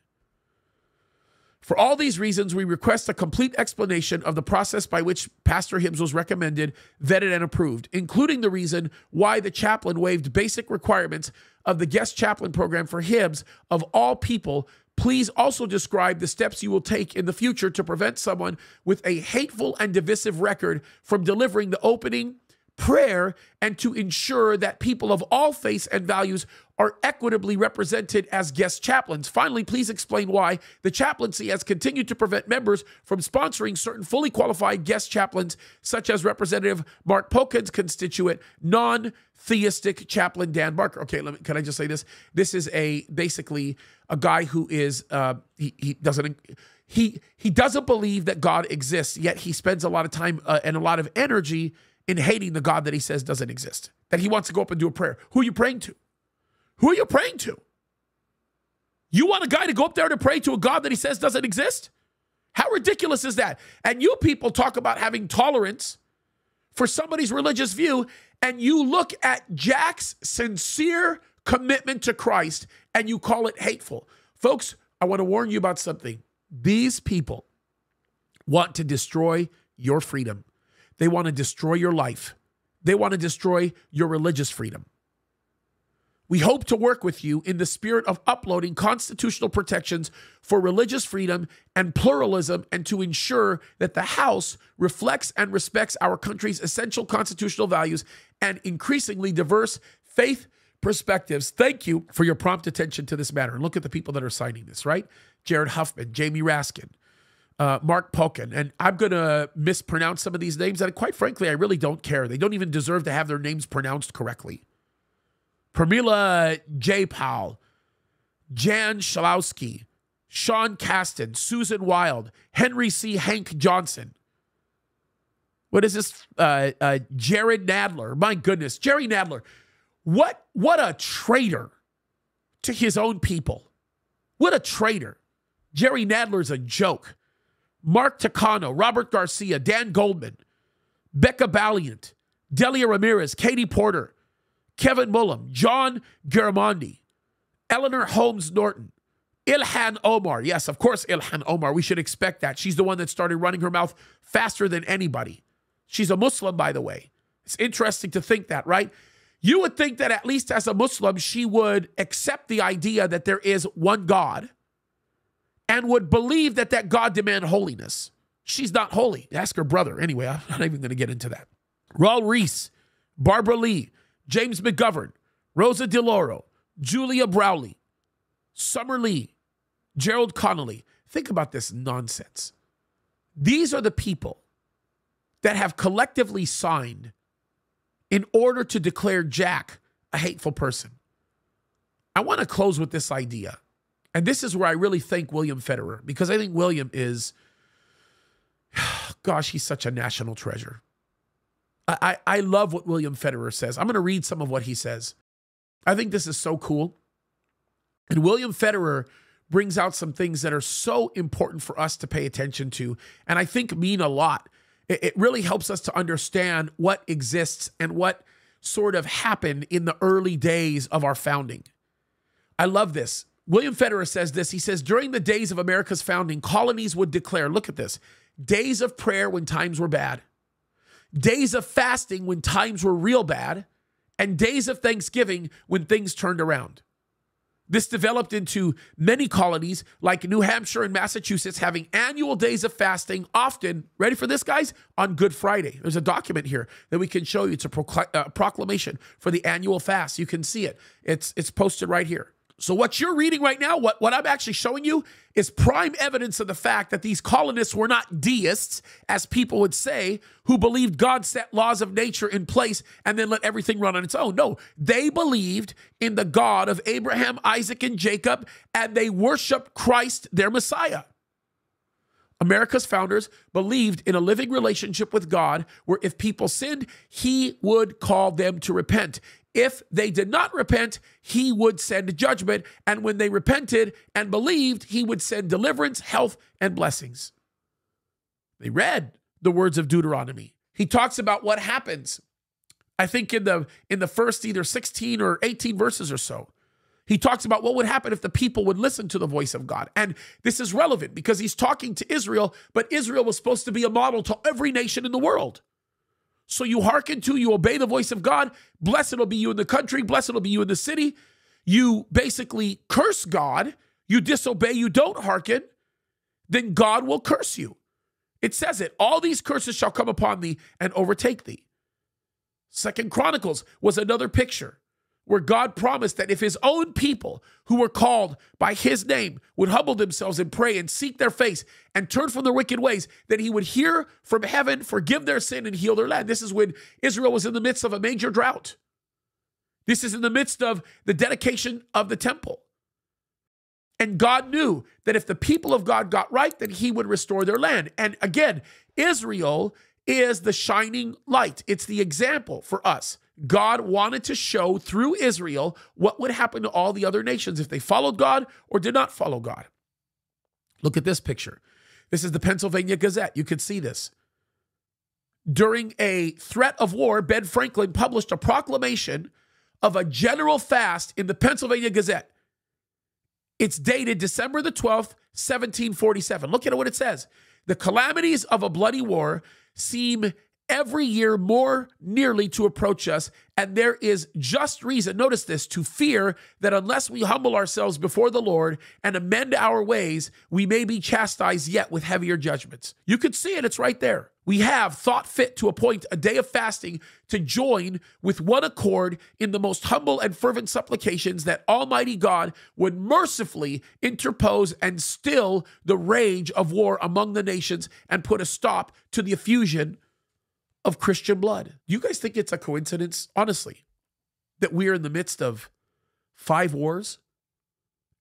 For all these reasons, we request a complete explanation of the process by which Pastor Hibbs was recommended, vetted, and approved, including the reason why the chaplain waived basic requirements of the guest chaplain program for Hibbs of all people. Please also describe the steps you will take in the future to prevent someone with a hateful and divisive record from delivering the opening prayer and to ensure that people of all faiths and values are equitably represented as guest chaplains. Finally, please explain why the chaplaincy has continued to prevent members from sponsoring certain fully qualified guest chaplains, such as Representative Mark Pocan's constituent, non theistic chaplain Dan Barker. Okay, me, can I just say this? This is a basically a guy who is uh, he, he doesn't he he doesn't believe that God exists, yet he spends a lot of time uh, and a lot of energy in hating the God that he says doesn't exist. That he wants to go up and do a prayer. Who are you praying to? Who are you praying to? You want a guy to go up there to pray to a God that he says doesn't exist? How ridiculous is that? And you people talk about having tolerance for somebody's religious view, and you look at Jack's sincere commitment to Christ and you call it hateful. Folks, I want to warn you about something. These people want to destroy your freedom. They want to destroy your life. They want to destroy your religious freedom. We hope to work with you in the spirit of uploading constitutional protections for religious freedom and pluralism and to ensure that the House reflects and respects our country's essential constitutional values and increasingly diverse faith perspectives. Thank you for your prompt attention to this matter. And look at the people that are signing this, right? Jared Huffman, Jamie Raskin, uh, Mark Pocan. And I'm going to mispronounce some of these names. And quite frankly, I really don't care. They don't even deserve to have their names pronounced correctly. Pramila Jayapal, Jan Schakowsky, Sean Casten, Susan Wild, Henry C. Hank Johnson. What is this? Uh, uh, Jared Nadler. My goodness, Jerry Nadler. What what a traitor to his own people. What a traitor. Jerry Nadler's a joke. Mark Takano, Robert Garcia, Dan Goldman, Becca Balint, Delia Ramirez, Katie Porter, Kevin Mullum, John Garamendi, Eleanor Holmes Norton, Ilhan Omar. Yes, of course, Ilhan Omar. We should expect that. She's the one that started running her mouth faster than anybody. She's a Muslim, by the way. It's interesting to think that, right? You would think that at least as a Muslim, she would accept the idea that there is one God and would believe that that God demand holiness. She's not holy. Ask her brother. Anyway, I'm not even going to get into that. Raul Reese, Barbara Lee, James McGovern, Rosa DeLauro, Julia Brownley, Summer Lee, Gerald Connolly. Think about this nonsense. These are the people that have collectively signed in order to declare Jack a hateful person. I want to close with this idea. And this is where I really thank William Federer because I think William is, [SIGHS] gosh, he's such a national treasure. I, I, I love what William Federer says. I'm going to read some of what he says. I think this is so cool. And William Federer brings out some things that are so important for us to pay attention to, and I think mean a lot it, really helps us to understand what exists and what sort of happened in the early days of our founding. I love this. William Federer says this. He says, during the days of America's founding, colonies would declare, look at this, days of prayer when times were bad, days of fasting when times were real bad, and days of thanksgiving when things turned around. This developed into many colonies like New Hampshire and Massachusetts having annual days of fasting, often, ready for this, guys, on Good Friday. There's a document here that we can show you. It's a uh, proclamation for the annual fast. You can see it, it's, it's posted right here. So, what you're reading right now, what, what I'm actually showing you, is prime evidence of the fact that these colonists were not deists, as people would say, who believed God set laws of nature in place and then let everything run on its own. No, they believed in the God of Abraham, Isaac, and Jacob, and they worshiped Christ, their Messiah. America's founders believed in a living relationship with God where if people sinned, he would call them to repent. If they did not repent, he would send judgment. And when they repented and believed, he would send deliverance, health, and blessings. They read the words of Deuteronomy. He talks about what happens. I think in the in the first either 16 or 18 verses or so. He talks about what would happen if the people would listen to the voice of God. And this is relevant because he's talking to Israel, but Israel was supposed to be a model to every nation in the world. So you hearken to, you obey the voice of God. Blessed will be you in the country, blessed will be you in the city. You basically curse God, you disobey, you don't hearken, then God will curse you. It says it all these curses shall come upon thee and overtake thee. Second Chronicles was another picture where God promised that if his own people who were called by his name would humble themselves and pray and seek their face and turn from their wicked ways, that he would hear from heaven, forgive their sin, and heal their land. This is when Israel was in the midst of a major drought. This is in the midst of the dedication of the temple. And God knew that if the people of God got right, then he would restore their land. And again, Israel is the shining light, it's the example for us God wanted to show through Israel what would happen to all the other nations if they followed God or did not follow God. Look at this picture. This is the Pennsylvania Gazette. You can see this. During a threat of war, Ben Franklin published a proclamation of a general fast in the Pennsylvania Gazette. It's dated December the 12th, 1747. Look at what it says. The calamities of a bloody war seem every year more nearly to approach us. And there is just reason, notice this, to fear that unless we humble ourselves before the Lord and amend our ways, we may be chastised yet with heavier judgments. You could see it, it's right there. We have thought fit to appoint a day of fasting to join with one accord in the most humble and fervent supplications that Almighty God would mercifully interpose and still the rage of war among the nations and put a stop to the effusion of Christian blood. Do you guys think it's a coincidence, honestly, that we're in the midst of five wars?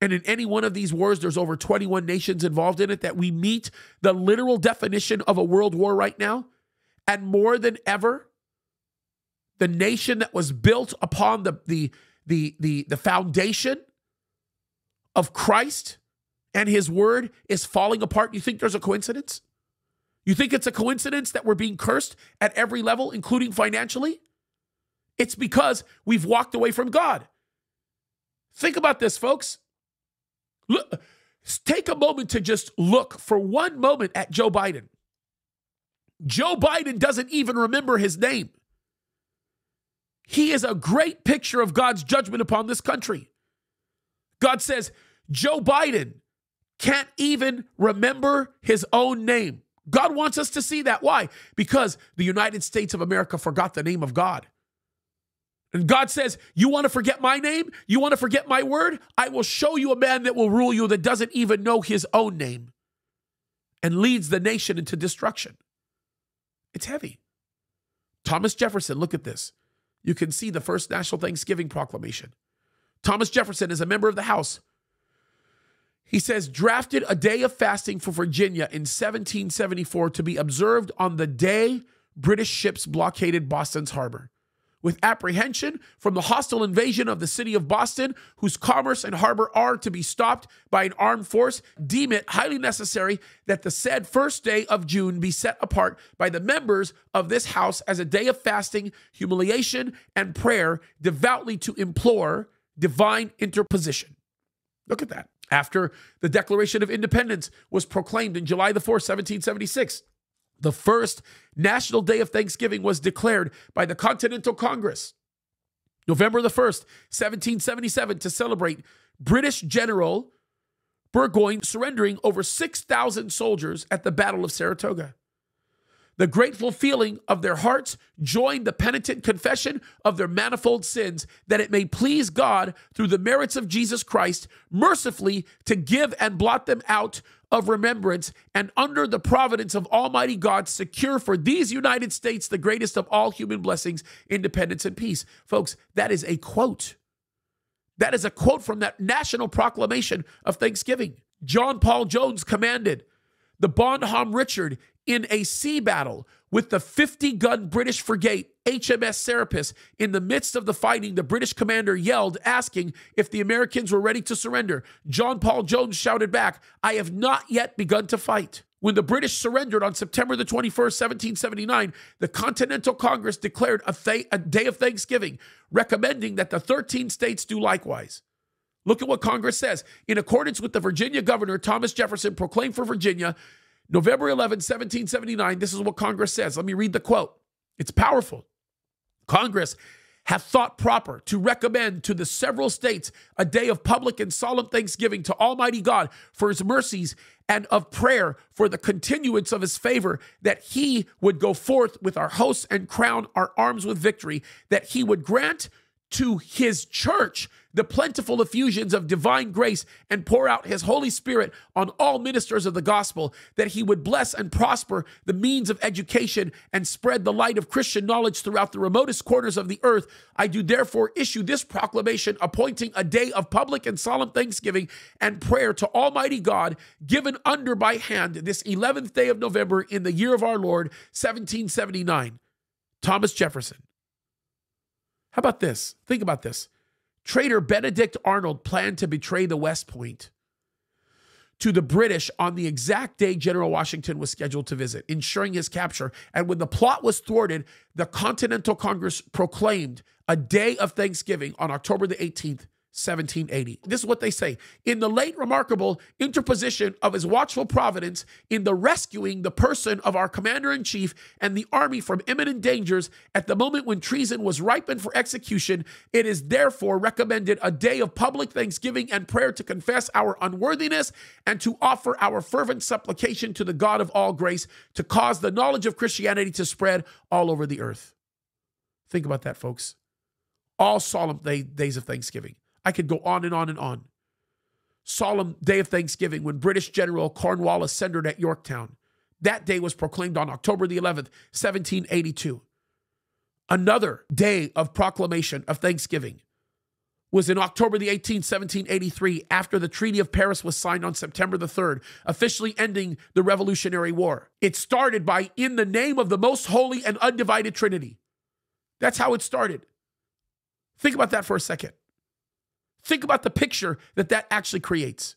And in any one of these wars, there's over 21 nations involved in it, that we meet the literal definition of a world war right now. And more than ever, the nation that was built upon the, the, the, the, the foundation of Christ and his word is falling apart. You think there's a coincidence? You think it's a coincidence that we're being cursed at every level, including financially? It's because we've walked away from God. Think about this, folks. Look, take a moment to just look for one moment at Joe Biden. Joe Biden doesn't even remember his name. He is a great picture of God's judgment upon this country. God says, Joe Biden can't even remember his own name. God wants us to see that. Why? Because the United States of America forgot the name of God. And God says, You want to forget my name? You want to forget my word? I will show you a man that will rule you that doesn't even know his own name and leads the nation into destruction. It's heavy. Thomas Jefferson, look at this. You can see the first National Thanksgiving Proclamation. Thomas Jefferson is a member of the House he says, drafted a day of fasting for Virginia in 1774 to be observed on the day British ships blockaded Boston's harbor. With apprehension from the hostile invasion of the city of Boston, whose commerce and harbor are to be stopped by an armed force, deem it highly necessary that the said first day of June be set apart by the members of this house as a day of fasting, humiliation, and prayer, devoutly to implore divine interposition. Look at that after the Declaration of Independence was proclaimed in July the 4th, 1776. The first National Day of Thanksgiving was declared by the Continental Congress. November the 1st, 1777, to celebrate British General Burgoyne surrendering over 6,000 soldiers at the Battle of Saratoga. The grateful feeling of their hearts, join the penitent confession of their manifold sins, that it may please God through the merits of Jesus Christ, mercifully to give and blot them out of remembrance, and under the providence of Almighty God, secure for these United States the greatest of all human blessings, independence, and peace. Folks, that is a quote. That is a quote from that national proclamation of Thanksgiving. John Paul Jones commanded the Bonhomme Richard in a sea battle with the 50 gun British frigate HMS Serapis. In the midst of the fighting, the British commander yelled, asking if the Americans were ready to surrender. John Paul Jones shouted back, I have not yet begun to fight. When the British surrendered on September the 21st, 1779, the Continental Congress declared a, th- a day of thanksgiving, recommending that the 13 states do likewise. Look at what Congress says. In accordance with the Virginia governor, Thomas Jefferson proclaimed for Virginia November 11, 1779, this is what Congress says. Let me read the quote. It's powerful. Congress hath thought proper to recommend to the several states a day of public and solemn thanksgiving to Almighty God for his mercies and of prayer for the continuance of his favor, that he would go forth with our hosts and crown our arms with victory, that he would grant to his church the plentiful effusions of divine grace and pour out his Holy Spirit on all ministers of the gospel, that he would bless and prosper the means of education and spread the light of Christian knowledge throughout the remotest corners of the earth. I do therefore issue this proclamation appointing a day of public and solemn thanksgiving and prayer to Almighty God, given under by hand this 11th day of November in the year of our Lord, 1779. Thomas Jefferson. How about this? Think about this. Traitor Benedict Arnold planned to betray the West Point to the British on the exact day General Washington was scheduled to visit, ensuring his capture. And when the plot was thwarted, the Continental Congress proclaimed a day of Thanksgiving on October the 18th 1780. This is what they say. In the late remarkable interposition of his watchful providence in the rescuing the person of our commander in chief and the army from imminent dangers at the moment when treason was ripened for execution, it is therefore recommended a day of public thanksgiving and prayer to confess our unworthiness and to offer our fervent supplication to the God of all grace to cause the knowledge of Christianity to spread all over the earth. Think about that, folks. All solemn day, days of Thanksgiving. I could go on and on and on. Solemn day of Thanksgiving when British General Cornwallis surrendered at Yorktown. That day was proclaimed on October the 11th, 1782. Another day of proclamation of Thanksgiving was in October the 18th, 1783, after the Treaty of Paris was signed on September the 3rd, officially ending the Revolutionary War. It started by, in the name of the most holy and undivided Trinity. That's how it started. Think about that for a second. Think about the picture that that actually creates.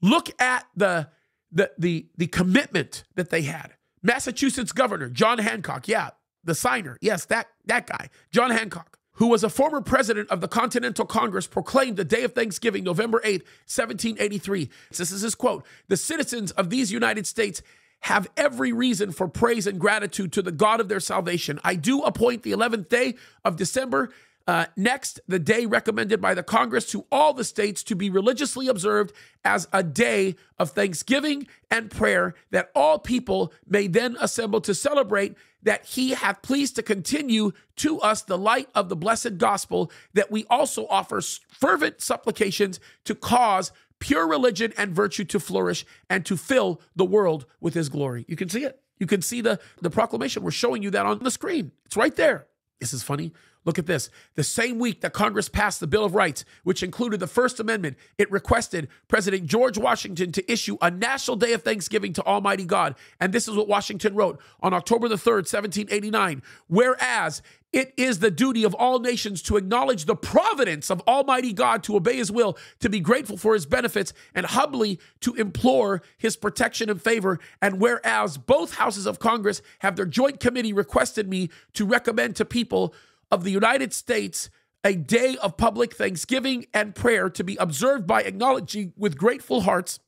Look at the the the the commitment that they had. Massachusetts Governor John Hancock, yeah, the signer, yes, that that guy, John Hancock, who was a former president of the Continental Congress, proclaimed the day of Thanksgiving, November 8th, 1783. This is his quote The citizens of these United States have every reason for praise and gratitude to the God of their salvation. I do appoint the 11th day of December uh, next, the day recommended by the Congress to all the states to be religiously observed as a day of thanksgiving and prayer, that all people may then assemble to celebrate that he hath pleased to continue to us the light of the blessed gospel, that we also offer fervent supplications to cause pure religion and virtue to flourish and to fill the world with his glory. You can see it. You can see the, the proclamation. We're showing you that on the screen. It's right there. This is funny. Look at this. The same week that Congress passed the Bill of Rights, which included the First Amendment, it requested President George Washington to issue a national day of thanksgiving to Almighty God. And this is what Washington wrote on October the 3rd, 1789. Whereas it is the duty of all nations to acknowledge the providence of Almighty God, to obey His will, to be grateful for His benefits, and humbly to implore His protection and favor. And whereas both houses of Congress have their joint committee requested me to recommend to people of the United States a day of public thanksgiving and prayer to be observed by acknowledging with grateful hearts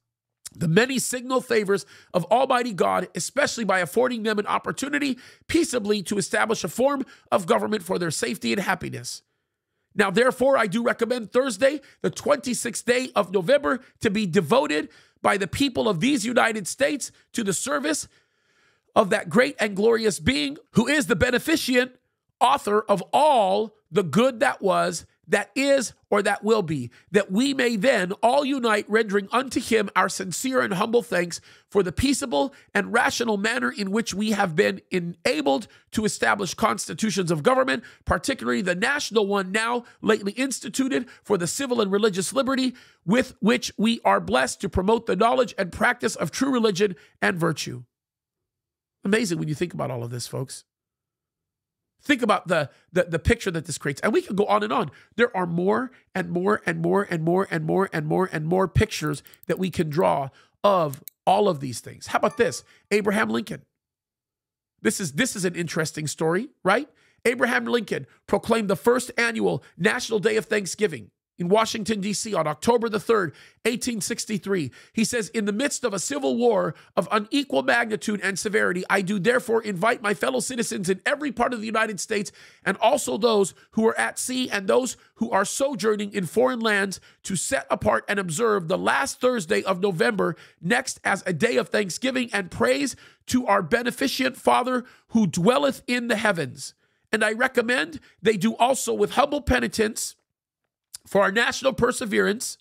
the many signal favors of Almighty God, especially by affording them an opportunity peaceably to establish a form of government for their safety and happiness. Now, therefore, I do recommend Thursday, the 26th day of November, to be devoted by the people of these United States to the service of that great and glorious being who is the beneficent author of all the good that was, that is, or that will be, that we may then all unite, rendering unto him our sincere and humble thanks for the peaceable and rational manner in which we have been enabled to establish constitutions of government, particularly the national one now lately instituted for the civil and religious liberty, with which we are blessed to promote the knowledge and practice of true religion and virtue. Amazing when you think about all of this, folks. Think about the, the, the picture that this creates. And we can go on and on. There are more and more and more and more and more and more and more pictures that we can draw of all of these things. How about this? Abraham Lincoln. This is this is an interesting story, right? Abraham Lincoln proclaimed the first annual National Day of Thanksgiving in Washington, D.C. on October the 3rd, 1863. He says, In the midst of a civil war of unequal magnitude and severity, I do therefore invite my fellow citizens in every part of the United States and also those who are at sea and those who are sojourning in foreign lands to set apart and observe the last Thursday of November next as a day of thanksgiving and praise to our beneficent Father who dwelleth in the heavens. And I recommend they do also with humble penitence for our national perseverance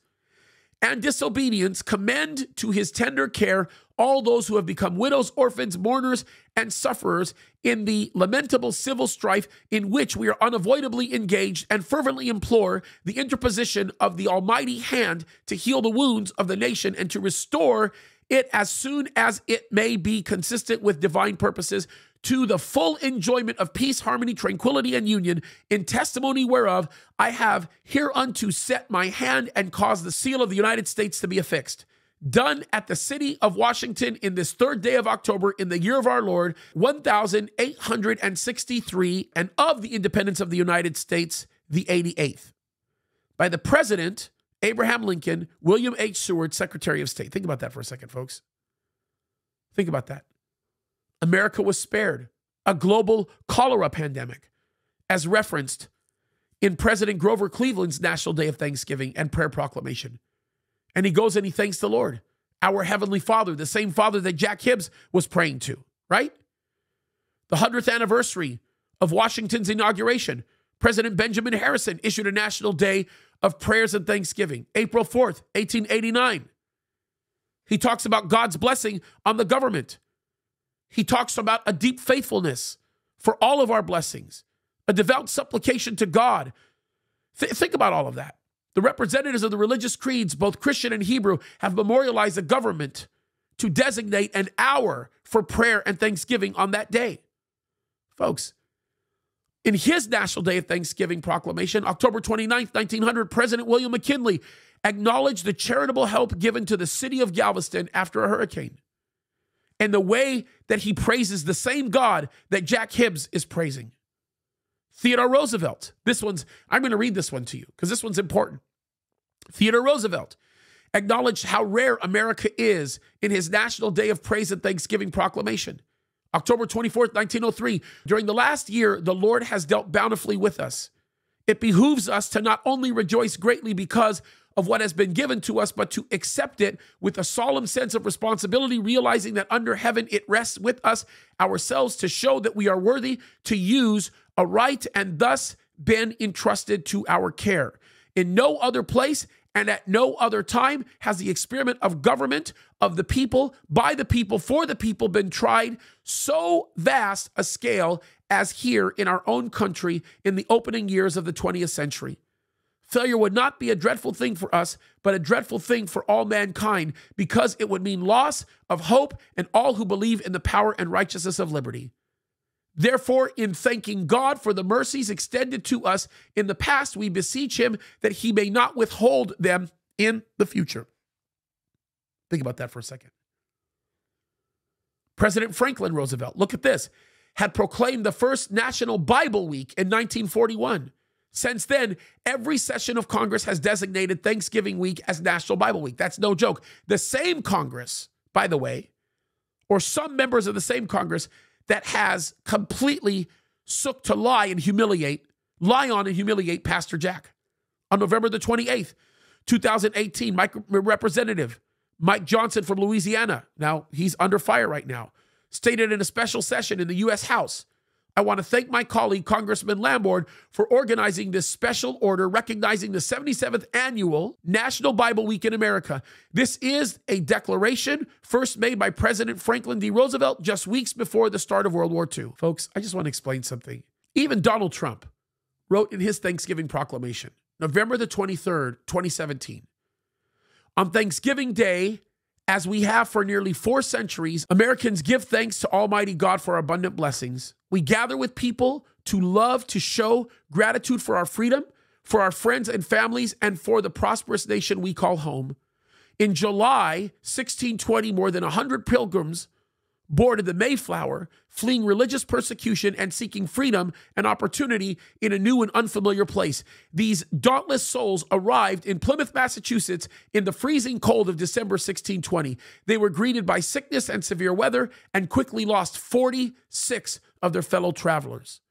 and disobedience, commend to his tender care all those who have become widows, orphans, mourners, and sufferers in the lamentable civil strife in which we are unavoidably engaged, and fervently implore the interposition of the Almighty hand to heal the wounds of the nation and to restore it as soon as it may be consistent with divine purposes to the full enjoyment of peace, harmony, tranquility, and union, in testimony whereof I have hereunto set my hand and caused the seal of the United States to be affixed. Done at the city of Washington in this third day of October in the year of our Lord, 1863, and of the independence of the United States, the 88th. By the President, Abraham Lincoln, William H. Seward, Secretary of State. Think about that for a second, folks. Think about that. America was spared a global cholera pandemic, as referenced in President Grover Cleveland's National Day of Thanksgiving and prayer proclamation. And he goes and he thanks the Lord, our Heavenly Father, the same Father that Jack Hibbs was praying to, right? The 100th anniversary of Washington's inauguration, President Benjamin Harrison issued a National Day of Prayers and Thanksgiving, April 4th, 1889. He talks about God's blessing on the government. He talks about a deep faithfulness for all of our blessings, a devout supplication to God. Th- think about all of that. The representatives of the religious creeds, both Christian and Hebrew, have memorialized the government to designate an hour for prayer and thanksgiving on that day. Folks, in his National Day of Thanksgiving proclamation, October 29, 1900, President William McKinley acknowledged the charitable help given to the city of Galveston after a hurricane and the way that he praises the same God that Jack Hibbs is praising. Theodore Roosevelt. This one's, I'm going to read this one to you because this one's important. Theodore Roosevelt acknowledged how rare America is in his National Day of Praise and Thanksgiving proclamation. October 24th, 1903. During the last year, the Lord has dealt bountifully with us. It behooves us to not only rejoice greatly because of what has been given to us, but to accept it with a solemn sense of responsibility, realizing that under heaven it rests with us ourselves to show that we are worthy to use a right and thus been entrusted to our care. In no other place and at no other time has the experiment of government of the people, by the people, for the people been tried so vast a scale as here in our own country in the opening years of the 20th century. Failure would not be a dreadful thing for us, but a dreadful thing for all mankind because it would mean loss of hope and all who believe in the power and righteousness of liberty. Therefore, in thanking God for the mercies extended to us in the past, we beseech Him that He may not withhold them in the future. Think about that for a second. President Franklin Roosevelt, look at this, had proclaimed the first National Bible Week in 1941. Since then, every session of Congress has designated Thanksgiving week as National Bible Week. That's no joke. The same Congress, by the way, or some members of the same Congress that has completely sook to lie and humiliate, lie on and humiliate Pastor Jack. On November the 28th, 2018, Mike, uh, Representative Mike Johnson from Louisiana, now he's under fire right now, stated in a special session in the U.S. House. I want to thank my colleague, Congressman Lamborn, for organizing this special order recognizing the 77th annual National Bible Week in America. This is a declaration first made by President Franklin D. Roosevelt just weeks before the start of World War II. Folks, I just want to explain something. Even Donald Trump wrote in his Thanksgiving proclamation, November the 23rd, 2017, on Thanksgiving Day, as we have for nearly four centuries, Americans give thanks to Almighty God for abundant blessings. We gather with people to love, to show gratitude for our freedom, for our friends and families, and for the prosperous nation we call home. In July 1620, more than 100 pilgrims boarded the Mayflower, fleeing religious persecution and seeking freedom and opportunity in a new and unfamiliar place. These dauntless souls arrived in Plymouth, Massachusetts in the freezing cold of December 1620. They were greeted by sickness and severe weather and quickly lost 46 of their fellow travelers.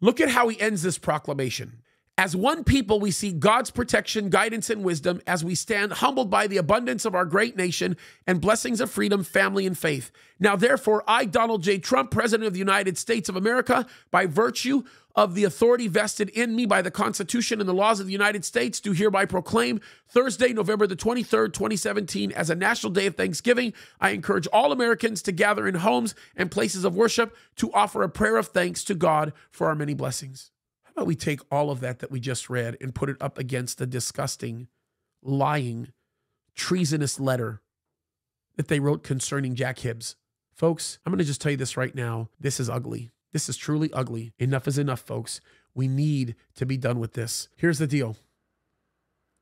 Look at how he ends this proclamation. As one people, we see God's protection, guidance, and wisdom as we stand humbled by the abundance of our great nation and blessings of freedom, family, and faith. Now, therefore, I, Donald J. Trump, President of the United States of America, by virtue of the authority vested in me by the Constitution and the laws of the United States, do hereby proclaim Thursday, November the 23rd, 2017, as a national day of thanksgiving. I encourage all Americans to gather in homes and places of worship to offer a prayer of thanks to God for our many blessings. About we take all of that that we just read and put it up against the disgusting, lying, treasonous letter that they wrote concerning Jack Hibbs? Folks, I'm going to just tell you this right now. This is ugly. This is truly ugly. Enough is enough, folks. We need to be done with this. Here's the deal.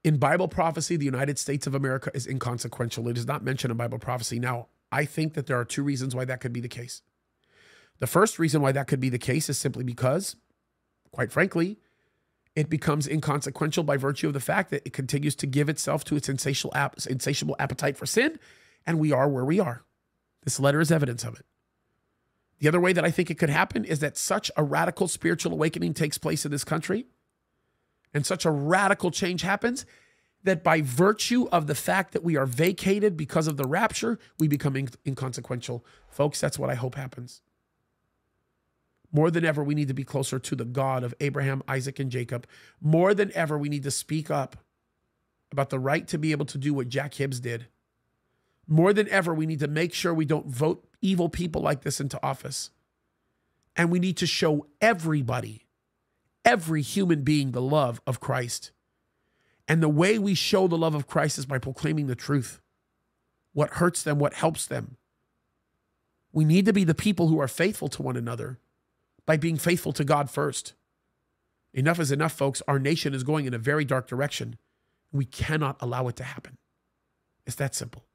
In Bible prophecy, the United States of America is inconsequential. It is not mentioned in Bible prophecy. Now, I think that there are two reasons why that could be the case. The first reason why that could be the case is simply because quite frankly, it becomes inconsequential by virtue of the fact that it continues to give itself to its insatiable, insatiable appetite for sin, and we are where we are. This letter is evidence of it. The other way that I think it could happen is that such a radical spiritual awakening takes place in this country, and such a radical change happens that by virtue of the fact that we are vacated because of the rapture, we become inconsequential. Folks, that's what I hope happens. More than ever, we need to be closer to the God of Abraham, Isaac, and Jacob. More than ever, we need to speak up about the right to be able to do what Jack Hibbs did. More than ever, we need to make sure we don't vote evil people like this into office. And we need to show everybody, every human being, the love of Christ. And the way we show the love of Christ is by proclaiming the truth what hurts them, what helps them. We need to be the people who are faithful to one another by being faithful to God first. Enough is enough, folks. Our nation is going in a very dark direction. We cannot allow it to happen. It's that simple.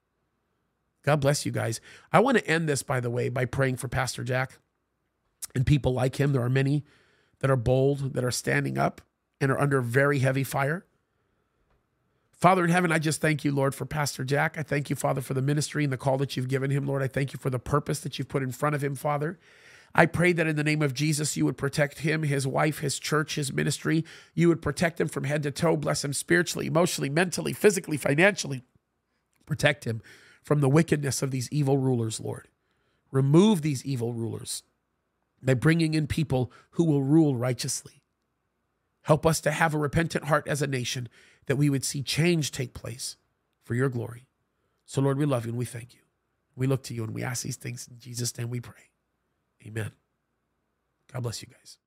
God bless you guys. I want to end this, by the way, by praying for Pastor Jack and people like him. There are many that are bold, that are standing up and are under very heavy fire. Father in heaven, I just thank you, Lord, for Pastor Jack. I thank you, Father, for the ministry and the call that you've given him, Lord. I thank you for the purpose that you've put in front of him, Father. I pray that in the name of Jesus, you would protect him, his wife, his church, his ministry. You would protect him from head to toe, bless him spiritually, emotionally, mentally, physically, financially. Protect him from the wickedness of these evil rulers, Lord. Remove these evil rulers by bringing in people who will rule righteously. Help us to have a repentant heart as a nation that we would see change take place for your glory. So, Lord, we love you and we thank you. We look to you and we ask these things in Jesus' name we pray. Amen. God bless you guys.